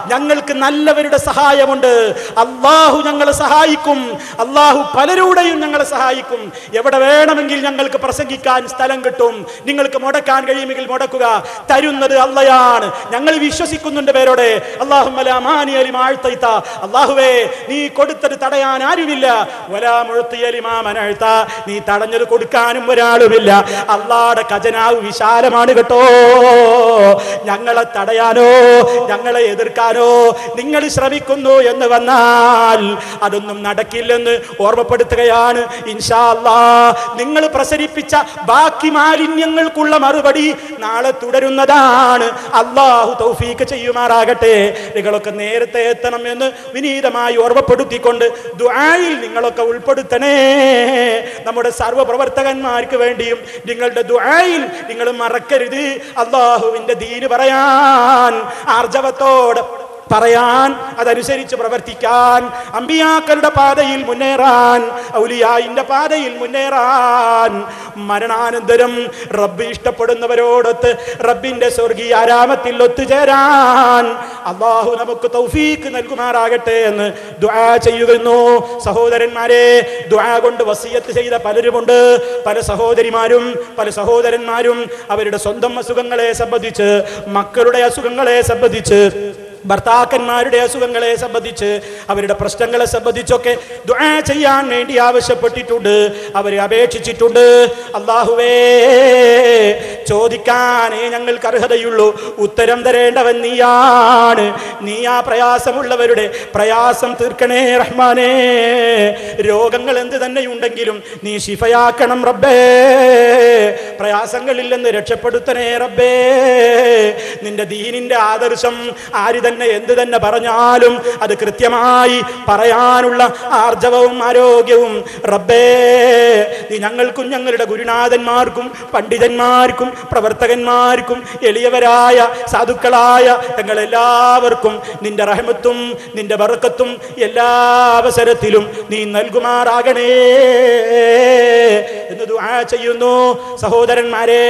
ഞങ്ങൾക്ക് നല്ലവരുടെ സഹായമുണ്ട്. അള്ളാഹു ഞങ്ങളെ സഹായിക്കും. അള്ളാഹു പലരുടെയും ഞങ്ങളെ സഹായിക്കും. എവിടെ വേണമെങ്കിൽ ഞങ്ങൾക്ക് പ്രസംഗിക്കാൻ സ്ഥലം കിട്ടും. നിങ്ങൾക്ക് മുടക്കാൻ കഴിയുമെങ്കിൽ മുടക്കുക. തരുന്നത് അള്ളയാണ്. ഞങ്ങൾ വിശ്വസിക്കുന്നുണ്ട് പേരോടെ. അള്ളാഹുവേ നീ കൊടുത്തത് തടയാൻ ആരുമില്ല. ഒരാ മുഴുത്തിയലിമാ മനഴ്ത്ത നീ തടഞ്ഞത് കൊടുക്കാനും ഒരാളുമില്ല. അള്ളാടെ ഖജനാവ് വിശാലമാണ് കേട്ടോ. ഞങ്ങളെ തടയാനോ ഞങ്ങളെ എതിർക്കാനോ നിങ്ങൾ ശ്രമിക്കുന്നു എന്ന് വന്നാൽ അതൊന്നും നടക്കില്ലെന്ന് ഓർമ്മപ്പെടുത്തുകയാണ്. ഇൻഷാ അല്ലാ നിങ്ങൾ പ്രസരിപ്പിച്ച ബാക്കി മാലിന്യങ്ങൾക്കുള്ള മറുപടി നാളെ തുടരുന്നതാണ്. അള്ളാഹു തൗഫീക്ക് ചെയ്യുമാറാകട്ടെ. നിങ്ങളൊക്കെ നേരത്തെ എത്തണം എന്ന് വിനീതമായി ഓർമ്മപ്പെടുത്തിക്കൊണ്ട് ദുആയിൽ നിങ്ങളൊക്കെ ഉൾപ്പെടുത്തണേ. നമ്മുടെ സർവപ്രവർത്തകന്മാർക്ക് വേണ്ടിയും നിങ്ങളുടെ ദുആയിൽ നിങ്ങൾ മറക്കരുത്. അള്ളാഹുവിന്റെ ദീന് പറയാൻ ആർജവത്തോടെ പറയാൻ അതനുസരിച്ച് പ്രവർത്തിക്കാൻ. അമ്പിയാക്കളുടെ പാതയിൽ മുന്നേറാൻ ഔലിയായിന്റെ പാതയിൽ മുന്നേറാൻ. മരണാനന്തരം റബ്ബ് ഇഷ്ടപ്പെടുന്നവരോടൊത്ത് റബ്ബിന്റെ സ്വർഗീയ ആരാമത്തിൽ ഒത്തുചേരാൻ. അള്ളാഹു നമുക്ക് തൗഫീക്ക് നൽകുമാറാകട്ടെ എന്ന് ദുആ ചെയ്യുന്നു. സഹോദരന്മാരെ ദുആ കൊണ്ട് വസിയത്ത് ചെയ്ത പലരുമുണ്ട്. പല സഹോദരിമാരും പല സഹോദരന്മാരും അവരുടെ സ്വന്തം അസുഖങ്ങളെ സംബന്ധിച്ച് മക്കളുടെ അസുഖങ്ങളെ സംബന്ധിച്ച് ഭർത്താക്കന്മാരുടെ അസുഖങ്ങളെ സംബന്ധിച്ച് അവരുടെ പ്രശ്നങ്ങളെ സംബന്ധിച്ചൊക്കെ ദുആ ചെയ്യാൻ വേണ്ടി ആവശ്യപ്പെട്ടിട്ടുണ്ട്. അവരെ അപേക്ഷിച്ചിട്ടുണ്ട്. അള്ളാഹുവേ ചോദിക്കാനേ ഞങ്ങൾക്ക് അർഹതയുള്ളൂ. ഉത്തരം തരേണ്ടവൻ നീയാണ്. നീ ആ പ്രയാസമുള്ളവരുടെ പ്രയാസം തീർക്കണേ റഹ്മാനേ. രോഗങ്ങൾ എന്ത് തന്നെയുണ്ടെങ്കിലും നീ ശിഫയാക്കണം റബ്ബേ. പ്രയാസങ്ങളില്ലെന്ന് രക്ഷപ്പെടുത്തണേ റബ്ബേ. നിന്റെ ദീനിന്റെ ആദർശം ആര് തന്നെ എന്ത് തന്നെ പറഞ്ഞാലും അത് കൃത്യമായി പറയാനുള്ള ആർജവവും ആരോഗ്യവും. റബ്ബേ നീ ഞങ്ങൾക്കും ഞങ്ങളുടെ ഗുരുനാഥന്മാർക്കും പണ്ഡിതന്മാർക്കും പ്രവർത്തകന്മാർക്കും എളിയവരായ സാധുക്കളായ ഞങ്ങളെല്ലാവർക്കും നിന്റെ റഹമത്തും നിന്റെ വറക്കത്തും എല്ലാ അവസരത്തിലും നീ നൽകുമാറാകണേ എന്ന് ദുആ ചെയ്യുന്നു സഹോദരന്മാരെ.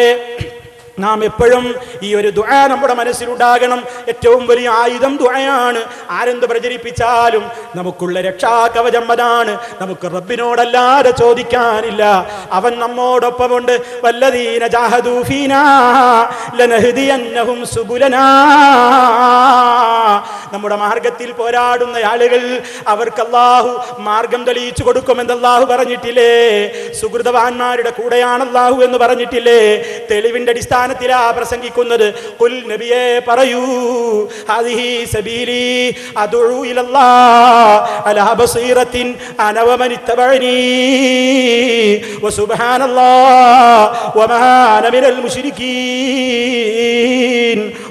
നാം എപ്പോഴും ഈ ഒരു ദുആ നമ്മുടെ മനസ്സിലുണ്ടാകണം. ഏറ്റവും വലിയ ആയുധം ദുആയാണ്. ആരെന്ത് പ്രചരിപ്പിച്ചാലും നമുക്കുള്ള രക്ഷാകവചം അതാണ്. നമുക്ക് റബ്ബിനോടല്ലാതെ ചോദിക്കാനില്ല. അവൻ നമ്മോടൊപ്പമുണ്ട്. വല്ലദീന ലനഹ്ദിയന്നഹും സുബുലനാ. നമ്മുടെ മാർഗത്തിൽ പോരാടുന്ന ആളുകൾ അവർക്ക് അല്ലാഹു മാർഗം തെളിയിച്ചു കൊടുക്കുമെന്ന് അല്ലാഹു പറഞ്ഞിട്ടില്ലേ? സുഹൃതവാന്മാരുടെ കൂടെയാണ് അല്ലാഹു എന്ന് പറഞ്ഞിട്ടില്ലേ? തെളിവിന്റെ അടിസ്ഥാനത്തിലാ പ്രസംഗിക്കുന്നത് കുൽ നബിയെ പറയൂ സബീലി അദുഉ മിനൽ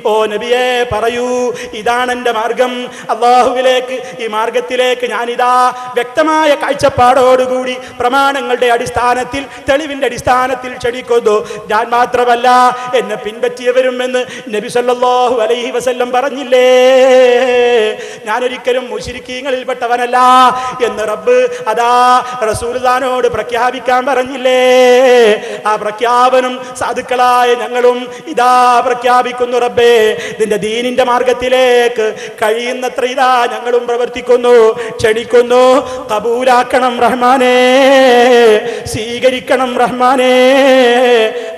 ഓ നബിയെ പറയൂ ഇതാണ് എന്റെ മാർഗം അള്ളാഹുവിലേക്ക് ഈ മാർഗത്തിലേക്ക് ഞാനിതാ വ്യക്തമായ കാഴ്ചപ്പാടോടുകൂടി പ്രമാണങ്ങളുടെ അടിസ്ഥാനത്തിൽ തെളിവിന്റെ അടിസ്ഥാനത്തിൽ ക്ഷണിക്കുന്നു. ഞാൻ മാത്രമല്ല എന്നെ പിൻപറ്റിയവരുമെന്ന് നബി സല്ലാഹു അലൈഹി വസല്ലം പറഞ്ഞില്ലേ? ഞാനൊരിക്കലും മുഷിരിക്കീങ്ങളിൽ പെട്ടവനല്ല എന്ന് റബ്ബ് അതാ റസൂൽദാനോട് പ്രഖ്യാപിക്കാൻ പറഞ്ഞില്ലേ? ആ പ്രഖ്യാപനം സാധുക്കളായ ഞങ്ങളും ഇതാ പ്രഖ്യാപിക്കുന്നു റബ്ബേ. നിന്റെ ദീനിന്റെ മാർഗത്തിലേക്ക് കഴിയുന്നത്ര ഇതാ ഞങ്ങളും പ്രവർത്തിക്കുന്നു. ക്ഷണിക്കുന്നു. കബൂലാക്കണം റഹ്മാനേ. സ്വീകരിക്കണം റഹ്മാനേ.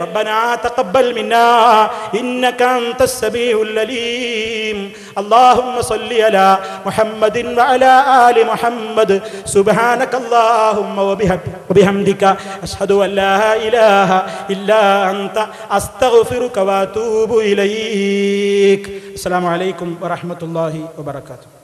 റബ്ബനാ തഖബ്ബൽ منا إنك أنت السميع العليم. اللهم صل على محمد وعلى آل محمد. سبحانك اللهم وبحم- وبحمدك. أشهد أن لا إله إلا أنت. أستغفرك وأتوب إليك. السلام عليكم ورحمة الله وبركاته.